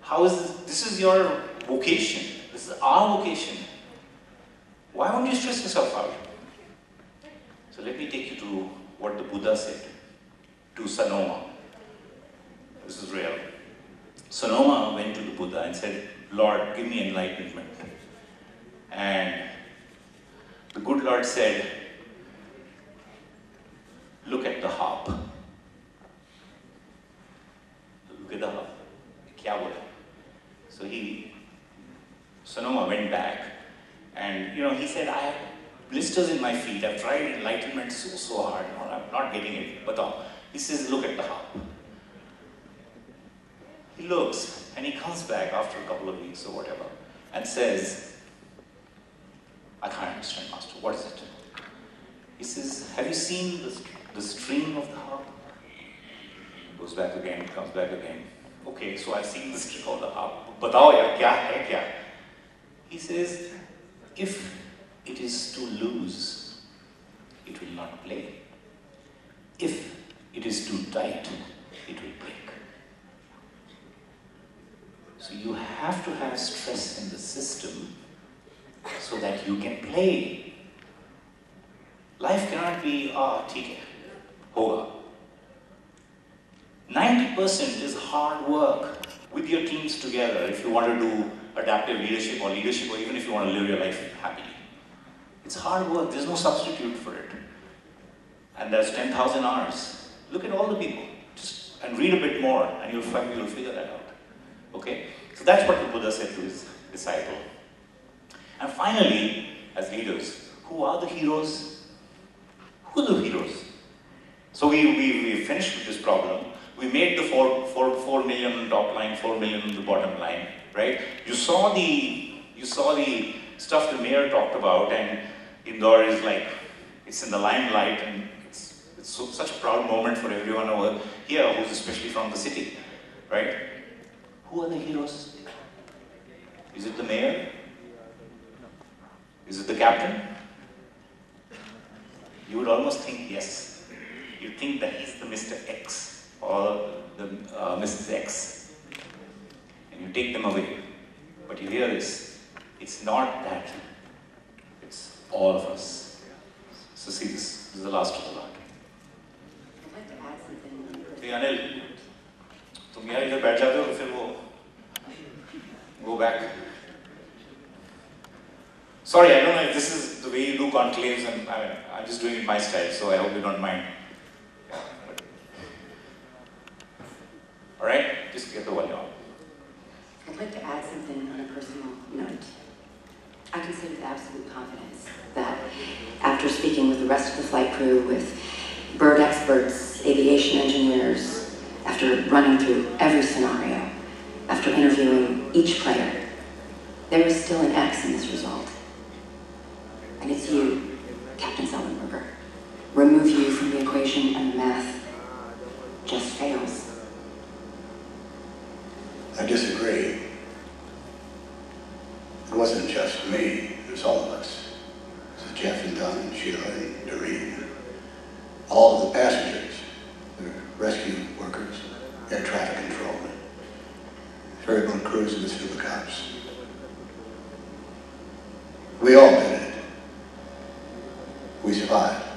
How is this? This is your vocation. Our vocation. Why won't you stress yourself out? So let me take you to what the Buddha said to Sanoma. This is real. Sonoma went to the Buddha and said, Lord, give me enlightenment. And the good Lord said, Look at the harp. Look at the harp. So he, Sonoma went back and you know he said, I have blisters in my feet. I've tried enlightenment so so hard. No, I'm not getting it. But he says, look at the harp. He looks and he comes back after a couple of weeks or whatever and says, I can't understand, Master. What is it? He says, Have you seen the, the string of the harp? Goes back again, comes back again. Okay, so I've seen the string of the harp. Batao ya, kya hai kya? He says, if it is to loose, it will not play. If it is too tight, it will break. So you have to have stress in the system so that you can play. Life cannot be, ah, tika, hoga. 90% is hard work with your teams together if you want to do adaptive leadership or leadership or even if you want to live your life happily. It's hard work, there's no substitute for it. And there's 10,000 hours. Look at all the people just, and read a bit more and you'll, find, you'll figure that out. Okay? So that's what the Buddha said to his disciple. And finally, as leaders, who are the heroes? Who are the heroes? So we, we, we finished with this problem. We made the four, four, four million top line, four million the bottom line, right? You saw the you saw the stuff the mayor talked about, and Indore is like it's in the limelight, and it's, it's so, such a proud moment for everyone over here who's especially from the city, right? Who are the heroes? Is it the mayor? Is it the captain? You would almost think yes. You think that he's the Mr. X or the uh, Mrs. X And you take them away. But you hear this. It's not that. It's all of us. So see this. This is the last of the lot. I'd like to add something. Hey Anil, तुम यहाँ इधर बैठ जाते हो तो फिर वो go back. Sorry, I don't know if this is the way you do conclaves, and I mean, I'm just doing it my style, so I hope you don't mind. Yeah, but- All right, just get the volume up. I'd like to add something on a personal note. I can say with absolute confidence that after speaking with the rest of the flight crew, with bird experts, aviation engineers, after running through every scenario, after interviewing each player, there is still an X in this result. And it's you, Captain Sullenberger. Remove you from the equation and the math just fails. I disagree. It wasn't just me, it was all of us. Was Jeff and Don and Sheila and Doreen. All of the passengers, the rescue workers, air traffic controlmen, ferryboat crews and the super cops. We all did it. We survived.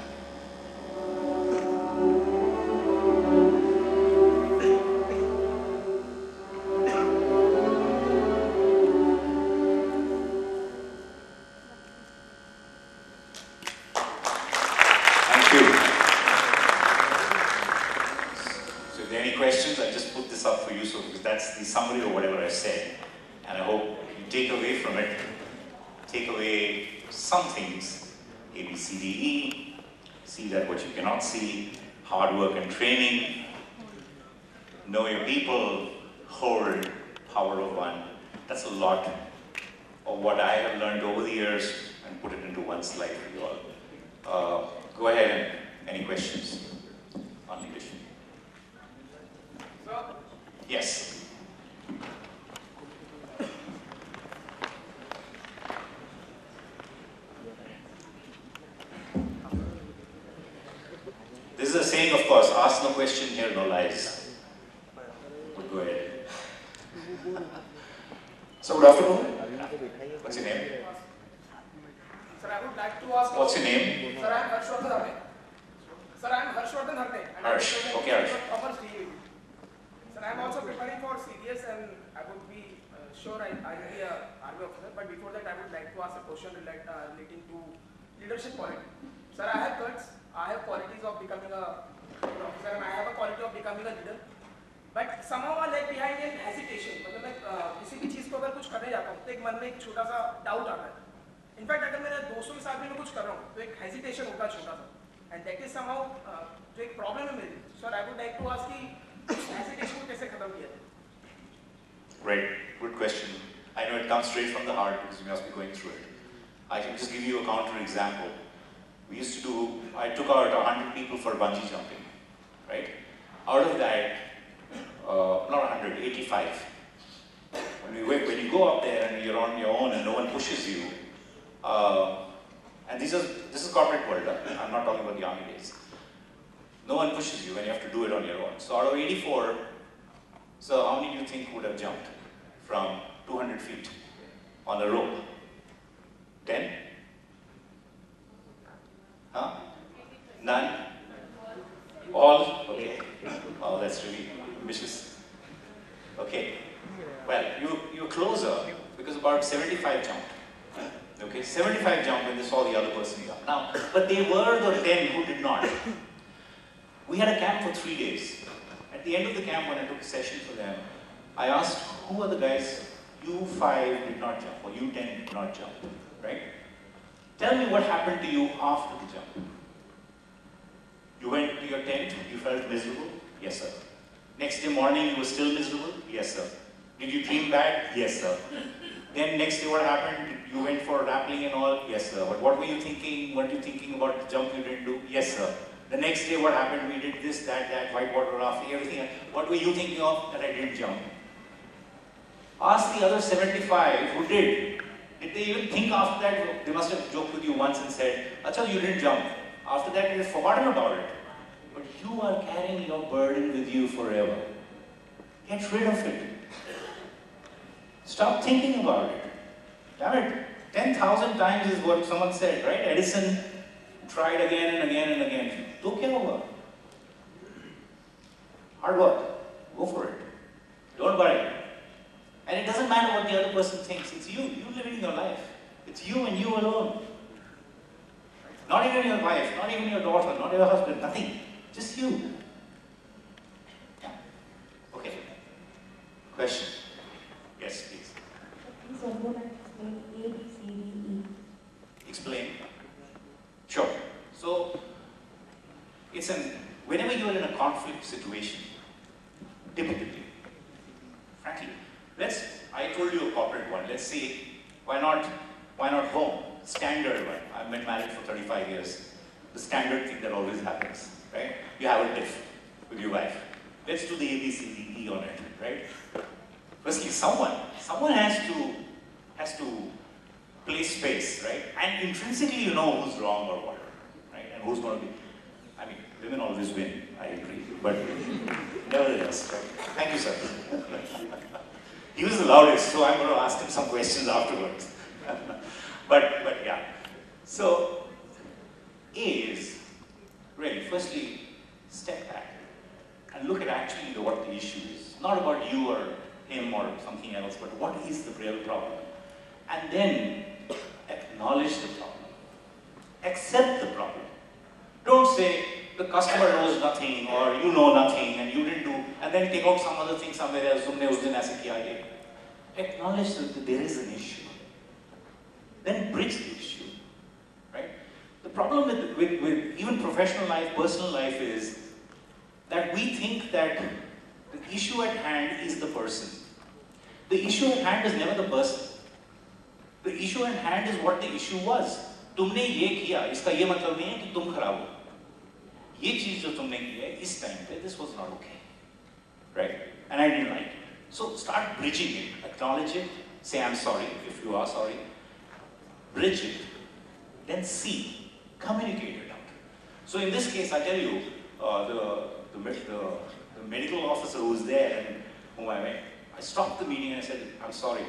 What's your name? Sir, I would like to ask. What's your name? Sir, I am Harshvardhan Harne. Sir, I am Harshvardhan Harne. and I am Harsh. Okay, Harsh. Commerce DAV. Sir, I am also preparing for CDS and I would be uh, sure I, I will be a army officer. But before that, I would like to ask a question relate, uh, relating to leadership quality. Sir, I have guts. I have qualities of becoming a officer, and I have a quality of becoming a leader. But somehow I lag behind in hesitation. मतलब मैं uh, किसी भी चीज़ को अगर कुछ करने जाता हूँ तो एक मन में एक छोटा सा डाउट आता है इनफैक्ट अगर मेरे दोस्तों के साथ भी मैं कुछ कर रहा हूँ तो एक हेजिटेशन होता है छोटा सा एंड दैट इज समहाउ जो एक प्रॉब्लम है मेरी sir I would like to ask कि हेजिटेशन को कैसे खत्म किया जाए Great, good question. I know it comes straight from the heart because you must be going through it. I can just give you a counter example. We used to do, I took out 100 people for bungee jumping, right? Out of that, uh, not 100, 85. When, went- when you go up there and you're on your own and no one pushes you, uh, and this is, this is corporate world. I'm not talking about the army days. No one pushes you and you have to do it on your own. So out of 84, so how many do you think would have jumped from 200 feet on a rope? 10? Huh? None? All? Okay. Oh, that's really ambitious. Okay. Well, you, you're closer because about 75 jumped. Okay, 75 jumped when they saw the other person jump. Now, but they were the 10 who did not. We had a camp for three days. At the end of the camp, when I took a session for them, I asked, who are the guys you five did not jump, or you ten did not jump, right? Tell me what happened to you after the jump. You went to your tent, you felt miserable? Yes, sir. Next day morning, you were still miserable? Yes, sir. Did you dream bad? Yes, sir. Then next day, what happened? You went for rappelling and all? Yes, sir. But what were you thinking? What were you thinking about the jump you didn't do? Yes, sir. The next day, what happened? We did this, that, that, whitewater rafting, everything. What were you thinking of that I didn't jump? Ask the other 75 who did. Did they even think after that? They must have joked with you once and said, Acha, you didn't jump. After that, you've forgotten about it But you are carrying your burden with you forever. Get rid of it. Stop thinking about it. Damn it. 10,000 times is what someone said, right? Edison tried again and again and again. तो क्या होगा? Hard work. Go for it. Don't worry. And it doesn't matter what the other person thinks. It's you. You living your life. It's you and you alone. Not even your wife, not even your daughter, not your husband, nothing. Just you. Yeah. Okay. Question? Yes, please. Please explain A, B, C, D, E. Explain. Sure. So, it's an, whenever you're in a conflict situation, typically, frankly, let's, I told you a corporate one, let's say, why not, why not home? Standard one. I've been married for 35 years. The standard thing that always happens, right? You have a tiff with your wife. Let's do the A, B, C, D, E on it, right? Firstly, someone, someone has to, has to play space, right? And intrinsically, you know who's wrong or what, right? And who's going to be. I mean, women always win. I agree, but nevertheless, right? Thank you, sir. he was the loudest, so I'm going to ask him some questions afterwards. but, but yeah. So, is really, firstly, step back and look at actually the, what the issue is. Not about you or him or something else, but what is the real problem? And then acknowledge the problem. Accept the problem. Don't say the customer knows nothing or you know nothing and you didn't do, and then take out some other thing somewhere else. तुमने उस दिन ऐसे किया ये. Acknowledge that there is an issue. Then bridge the issue. Right? The problem with, with, with even professional life, personal life is that we think that the issue at hand is the person. The issue at hand is never the person. The issue at hand is what the issue was. तुमने ये किया इसका ये मतलब नहीं है कि तुम खराब हो ये चीज जो तुमने की है इस टाइम पे this was not okay right and I didn't like it so start bridging it acknowledge it say I'm sorry if you are sorry bridge it then see communicate it out so in this case I tell you uh, the, the, the, the medical officer who was there and whom I met I stopped the meeting and I said I'm sorry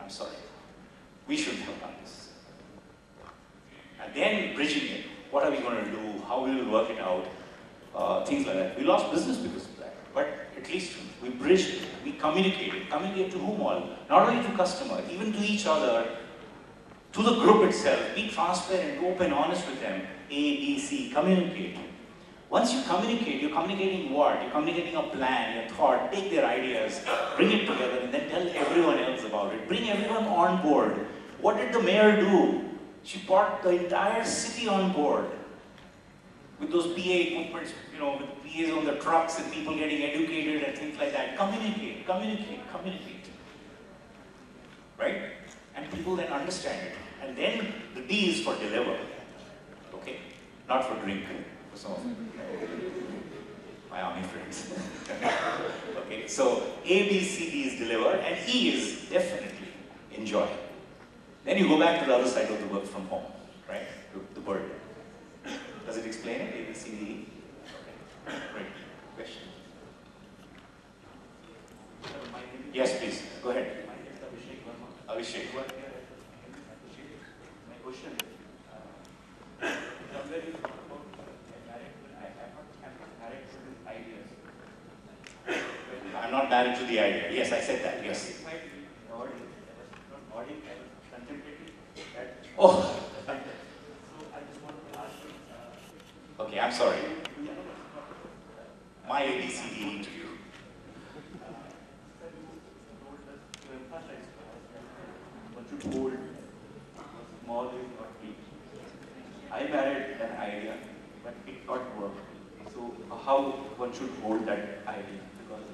I'm sorry we shouldn't have done this and then bridging it. What are we going to do? How will we will work it out? Uh, things like that. We lost business because of that. But At least we bridged it, we communicated. Communicate to whom all? Not only to customer, even to each other, to the group itself. Be transparent, open, honest with them. A, B, C, communicate. Once you communicate, you're communicating what? You're communicating a plan, your thought, take their ideas, bring it together, and then tell everyone else about it. Bring everyone on board. What did the mayor do? She brought the entire city on board with those PA equipments, you know, with PAs on the trucks and people getting educated and things like that. Communicate, communicate, communicate. Right? And people then understand it. And then the D is for deliver. Okay? Not for drink, for some of my army friends. okay, so A, B, C, D is deliver, and E is definitely enjoy. Then you go back to the other side of the work from home, right? The, the burden. Does it explain it? A, B, C, D, E? Okay. Great. Question? Yes, please. Go ahead. My name is Abhishek Verma. Abhishek work here at Abhishek. Question uh, somewhere you talk about married, I am not, I'm not married to ideas. I'm not married to the idea. Yes, I said that. Yes. It might be nodding, I was not nodding, I was contemplating that. Oh. So I just want to ask you, uh, Okay, I'm sorry. you know, My A, B, C, D E to you. Sir, you told us to emphasize one should hold small is not big. I married an idea, but it not work. So how one should hold that idea? Because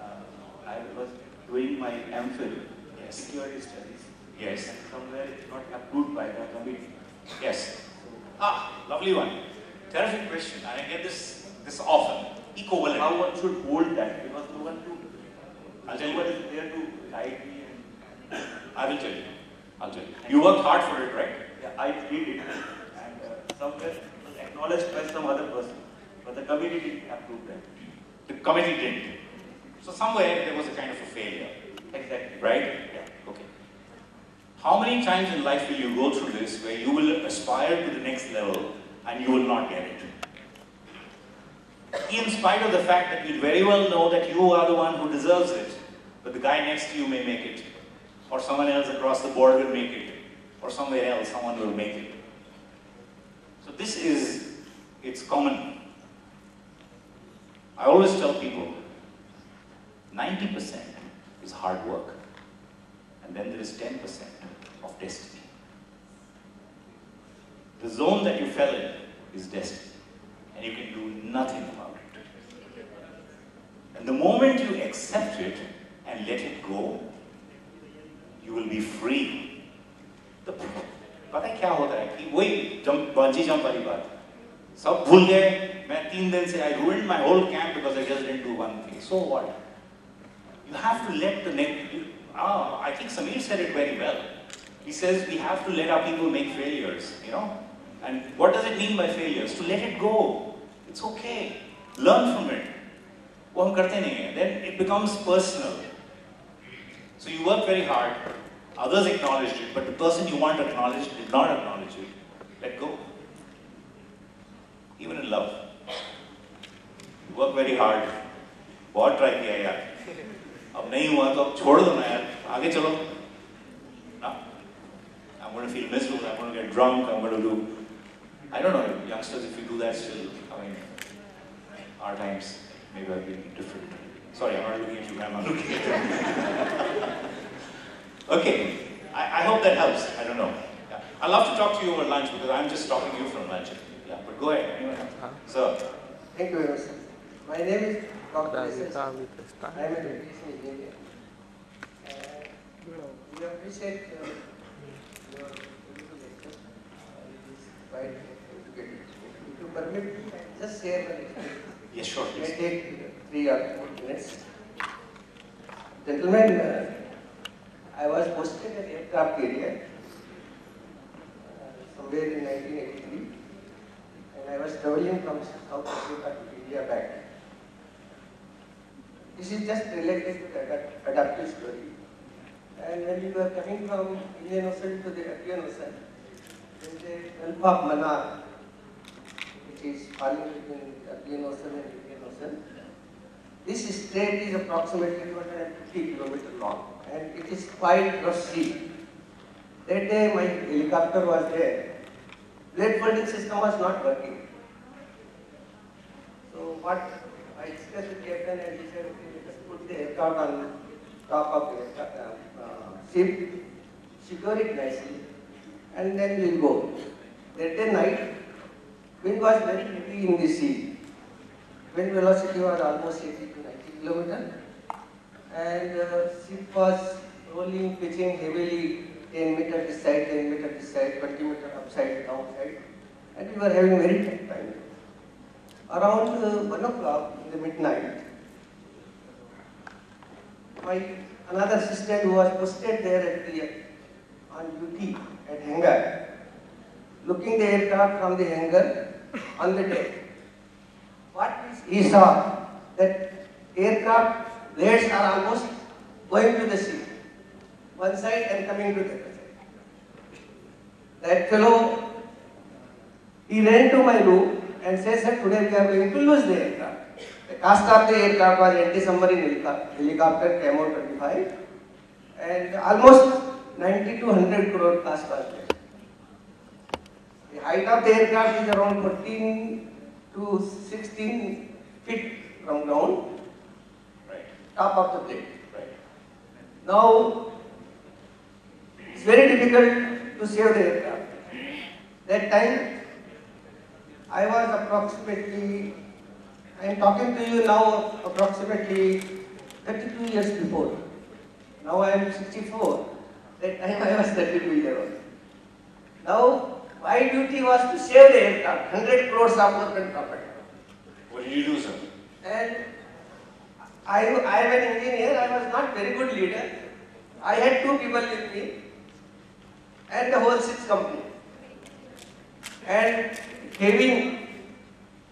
uh, I was doing my MPhil Yes. security studies. Yes. And somewhere it's not approved by the committee. Yes. Ah, lovely one. Terrific question. And I get this this often. Equivalent. How one should hold that? Because no one to, I'll tell you. one is there to guide me and I will tell you. I'll tell you. You worked hard for it, right? Yeah, I did it, and uh, somewhere it was acknowledged by some other person, but the committee didn't approve that. The committee didn't. So somewhere there was a kind of a failure, Exactly. right? Yeah. Okay. How many times in life will you go through this where you will aspire to the next level and you will not get it? In spite of the fact that you very well know that you are the one who deserves it, but the guy next to you may make it, or someone else across the board will make it, or somewhere else someone will make it. So this is, it's common. I always tell people, 90% is hard work, and then there is 10% of destiny. The zone that you fell in is destiny, and you can do nothing about it. And the moment you accept it and let it go, you will be free. The, पता है क्या होता है कि वही jump bungee jump वाली बात सब भूल गए मैं तीन दिन से I ruined my whole camp because I just didn't do one thing. So what? You have to let the next. Ah, I think Samir said it very well. He says we have to let our people make failures, you know. And what does it mean by failures? To let it go. It's okay. Learn from it. वो हम करते नहीं हैं. Then it becomes personal. So you work very hard. Others acknowledged it, but the person you want acknowledged did not acknowledge it. Let go. Even in love. You work very hard. बहुत try किया यार अब नहीं हुआ तो अब छोड़ दो ना यार आगे चलो ना I'm going to feel miserable, I'm going to get drunk, I'm going to do I don't know, youngsters if you do that still, I mean our times maybe I've been different. Sorry, I'm not looking at you, I'm not looking at you. okay, I, I hope that helps. I don't know. Yeah. I'd love to talk to you over lunch because I'm just stopping you from lunch. Yeah, but go ahead. Anyone else? Sir. Thank you very much. sir. My name is Dr. S.S. I am an aviation engineer. Uh, we appreciate uh, your beautiful lecture. Uh, it is quite educative. If you permit me, just share my experience. Yes, sure. It may take three or four minutes. Gentlemen, uh, I was posted at aircraft carrier uh, somewhere in 1983 and I was traveling from South Africa to India back. This is just related to the adaptive story. And when you were coming from Indian Ocean to the Arabian Ocean, there is a Gulf of which is falling between Arabian Ocean and Indian Ocean. This strait is approximately 250 kilometers long and it is quite rough. That day my helicopter was there. Blade folding system was not working. So what I discussed with captain and he said, okay, let us put the aircraft on top of the uh, ship, secure it nicely, and then we'll go. That day night, wind was very heavy in the sea. Wind velocity was almost 80 to 90 kilometers, and uh, ship was rolling, pitching heavily 10 meter this side, 10 meter this side, 20 meter upside, downside, and we were having very tight time. Around uh, 1 o'clock in the midnight, my another assistant who was posted there at the, on duty at hangar, looking the aircraft from the hangar on the deck. What he saw that aircraft blades are almost going to the sea, one side and coming to the other side. That fellow, he ran to my room and says that today we are going to lose the aircraft. The cost of the aircraft was anti-submarine helicopter Camo 25 and almost 90 to 100 crore cost was there. The height of the aircraft is around 14 to 16 feet from ground, right. top of the plane. Right. Now, it's very difficult to save the aircraft. That time, I was approximately, I am talking to you now approximately 32 years before. Now I am 64. That time I was 32 years old. Now, my duty was to save the aircraft, 100 crores of work property. What did you do, sir? And I, I am an engineer, I was not very good leader. I had two people with me and the whole six company. And having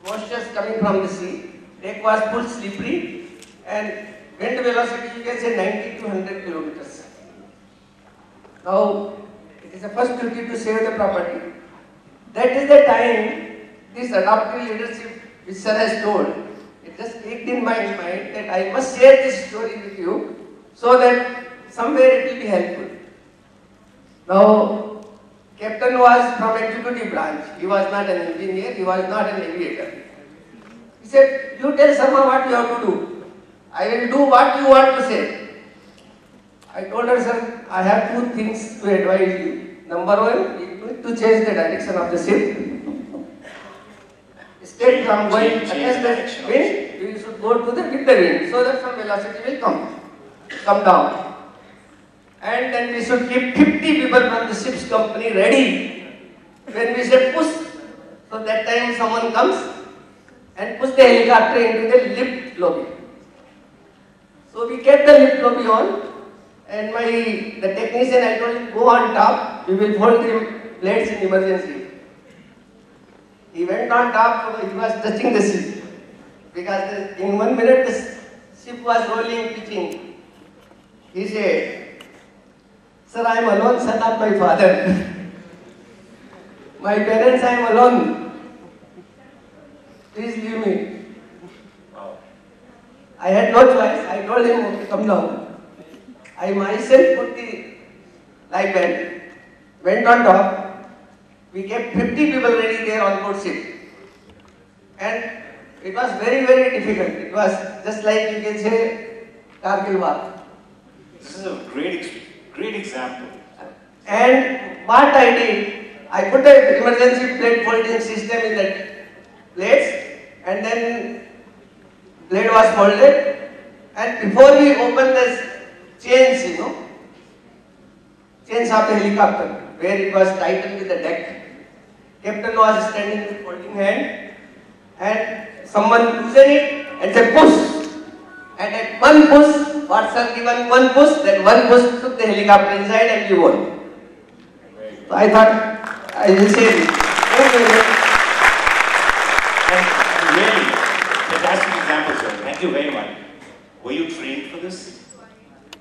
moisture coming from the sea, deck was full slippery and wind velocity you can say 90 to 100 kilometers. Now, it is the first duty to save the property. That is the time this adaptive leadership which sir has told, it just clicked in my mind that I must share this story with you so that somewhere it will be helpful. Now, captain was from executive branch. He was not an engineer, he was not an aviator. He said, you tell Sharma what you have to do. I will do what you want to say. I told her, sir, I have two things to advise you. Number one, to change the direction of the ship. Instead from going against the wind, you should go to the with the wind so that some velocity will come, come down. And then we should keep 50 people from the ship's company ready. When we say push, so that time someone comes and push the helicopter into the lift lobby. So we kept the lift lobby on and my the technician I told him go on top, we will hold the blades in emergency. He went on top, he was touching the ship. Because in one minute the ship was rolling, pitching. He said, Sir, I am alone, son of my father. my parents, I am alone. Please leave me. I had no choice. I told him, okay, come down. I myself put the life belt, went on top. We kept 50 people ready there on board ship. And it was very, very difficult. It was just like you can say Kargil War. This is a great, great example. And what I did, I put the emergency plate folding system in the plates and then blade was folded and before we opened the chains, you know, chains of the helicopter where it was tightened with the deck, captain was standing with folding hand and someone loosened it and said push and at one push, what sir given one push, that one push took the helicopter inside and we won. So I thought I will this. Really, fantastic example, sir. Thank you very much. Were you trained for this?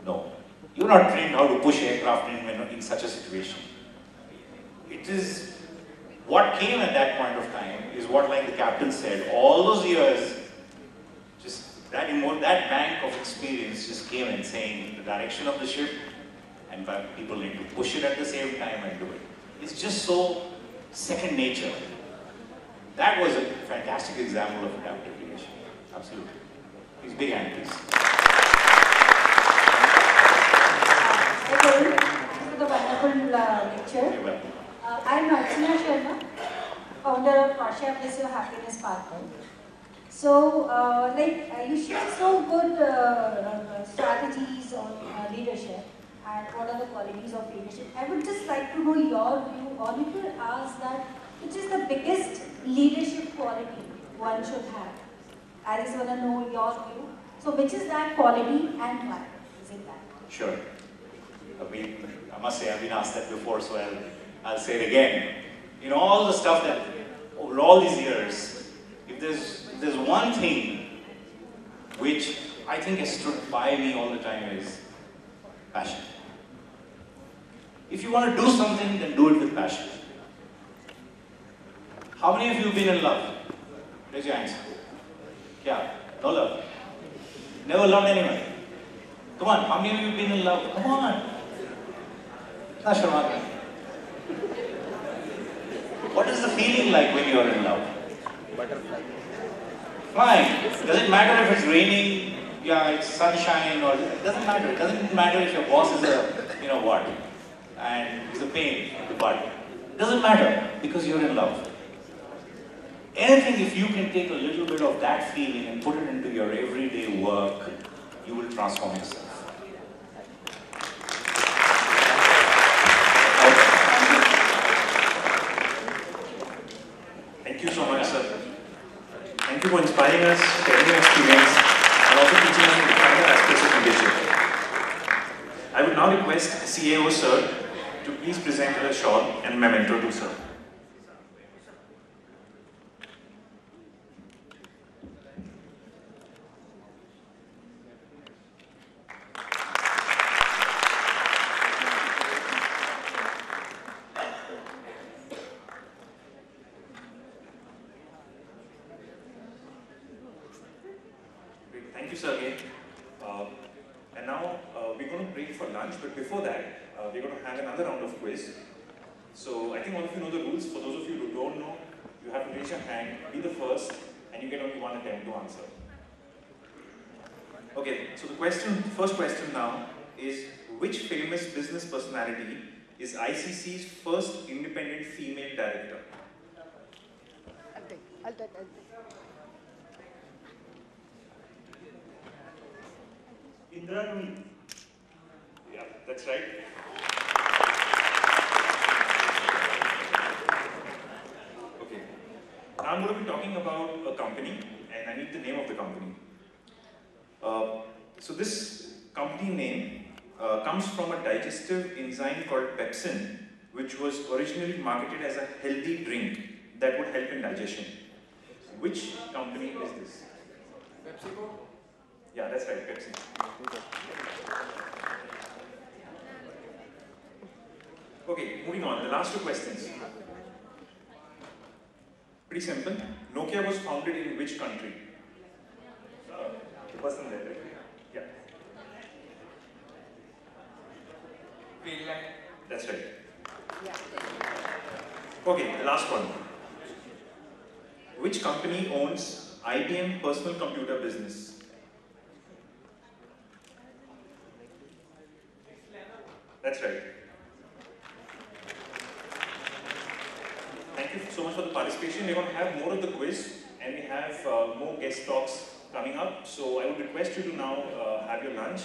No. You're not trained how to push aircraft in, in such a situation. It is what came at that point of time is what, like the captain said, all those years, just that, emo- that bank of experience just came and saying the direction of the ship, and people need to push it at the same time and do it. It's just so second nature. That was a fantastic example of adaptive leadership. Absolutely. Please, big hand, please. Thank you for the wonderful uh, lecture. Uh, I'm Archana Sharma, founder of Pasha Place Your Happiness Pathway. So, uh, like, uh, you share so good uh, uh, strategies on uh, leadership and what are the qualities of leadership. I would just like to know your view, or you could ask that, which is the biggest leadership quality one should have? I just want to know your view. So, which is that quality and why is it that? Sure. I mean, I must say, I've been asked that before, so I'll, I'll say it again. Know, all the stuff that, over all these years, if there's, if there's one thing which I think has stood by me all the time is passion. If you want to do something, then do it with passion. How many of you have been in love? Raise your hands. Yeah, no love. Never loved anyone. Come on, how many of you have been in love? Come on. Sharma ka. What is the feeling like when you are in love? Butterfly. Flying. Does it matter if it's raining, yeah, it's sunshine, or it doesn't matter. It doesn't matter if your boss is a, you know what, and he's a pain in the butt. It doesn't matter because you're in love. Anything, if you can take a little bit of that feeling and put it into your everyday work, you will transform yourself. Thank you so much, sir. Thank you for inspiring us, sharing your experience, and also teaching us the finer aspects of leadership. I would now request CAO sir to please present a shawl and memento to sir. Great. Thank you, Sergey. Uh, and now uh, we're going to break for lunch, but before that, uh, we're going to have another round of quiz. So I think all of you know the rules. For those of you who don't know, you have to raise your hand, be the first, and you get only one attempt to answer. Okay, so the question, first question now is which famous business personality is ICC's first independent female director? I'll take, I'll take, I'll take. Indra Nooyi. Yeah, that's right. Okay. Now I'm going to be talking about a company, and I need the name of the company. Uh, so this company name uh, comes from a digestive enzyme called pepsin, which was originally marketed as a healthy drink that would help in digestion. Which company is this? PepsiCo? Yeah, that's right, Pepsi. Okay, moving on. The last two questions. Pretty simple. Nokia was founded in which country? The person there, right? Yeah, Finland. that's right. Okay, the last one. Which company owns IBM personal computer business? That's right. Thank you so much for the participation. We're going to have more of the quiz and we have uh, more guest talks coming up. So I would request you to now uh, have your lunch.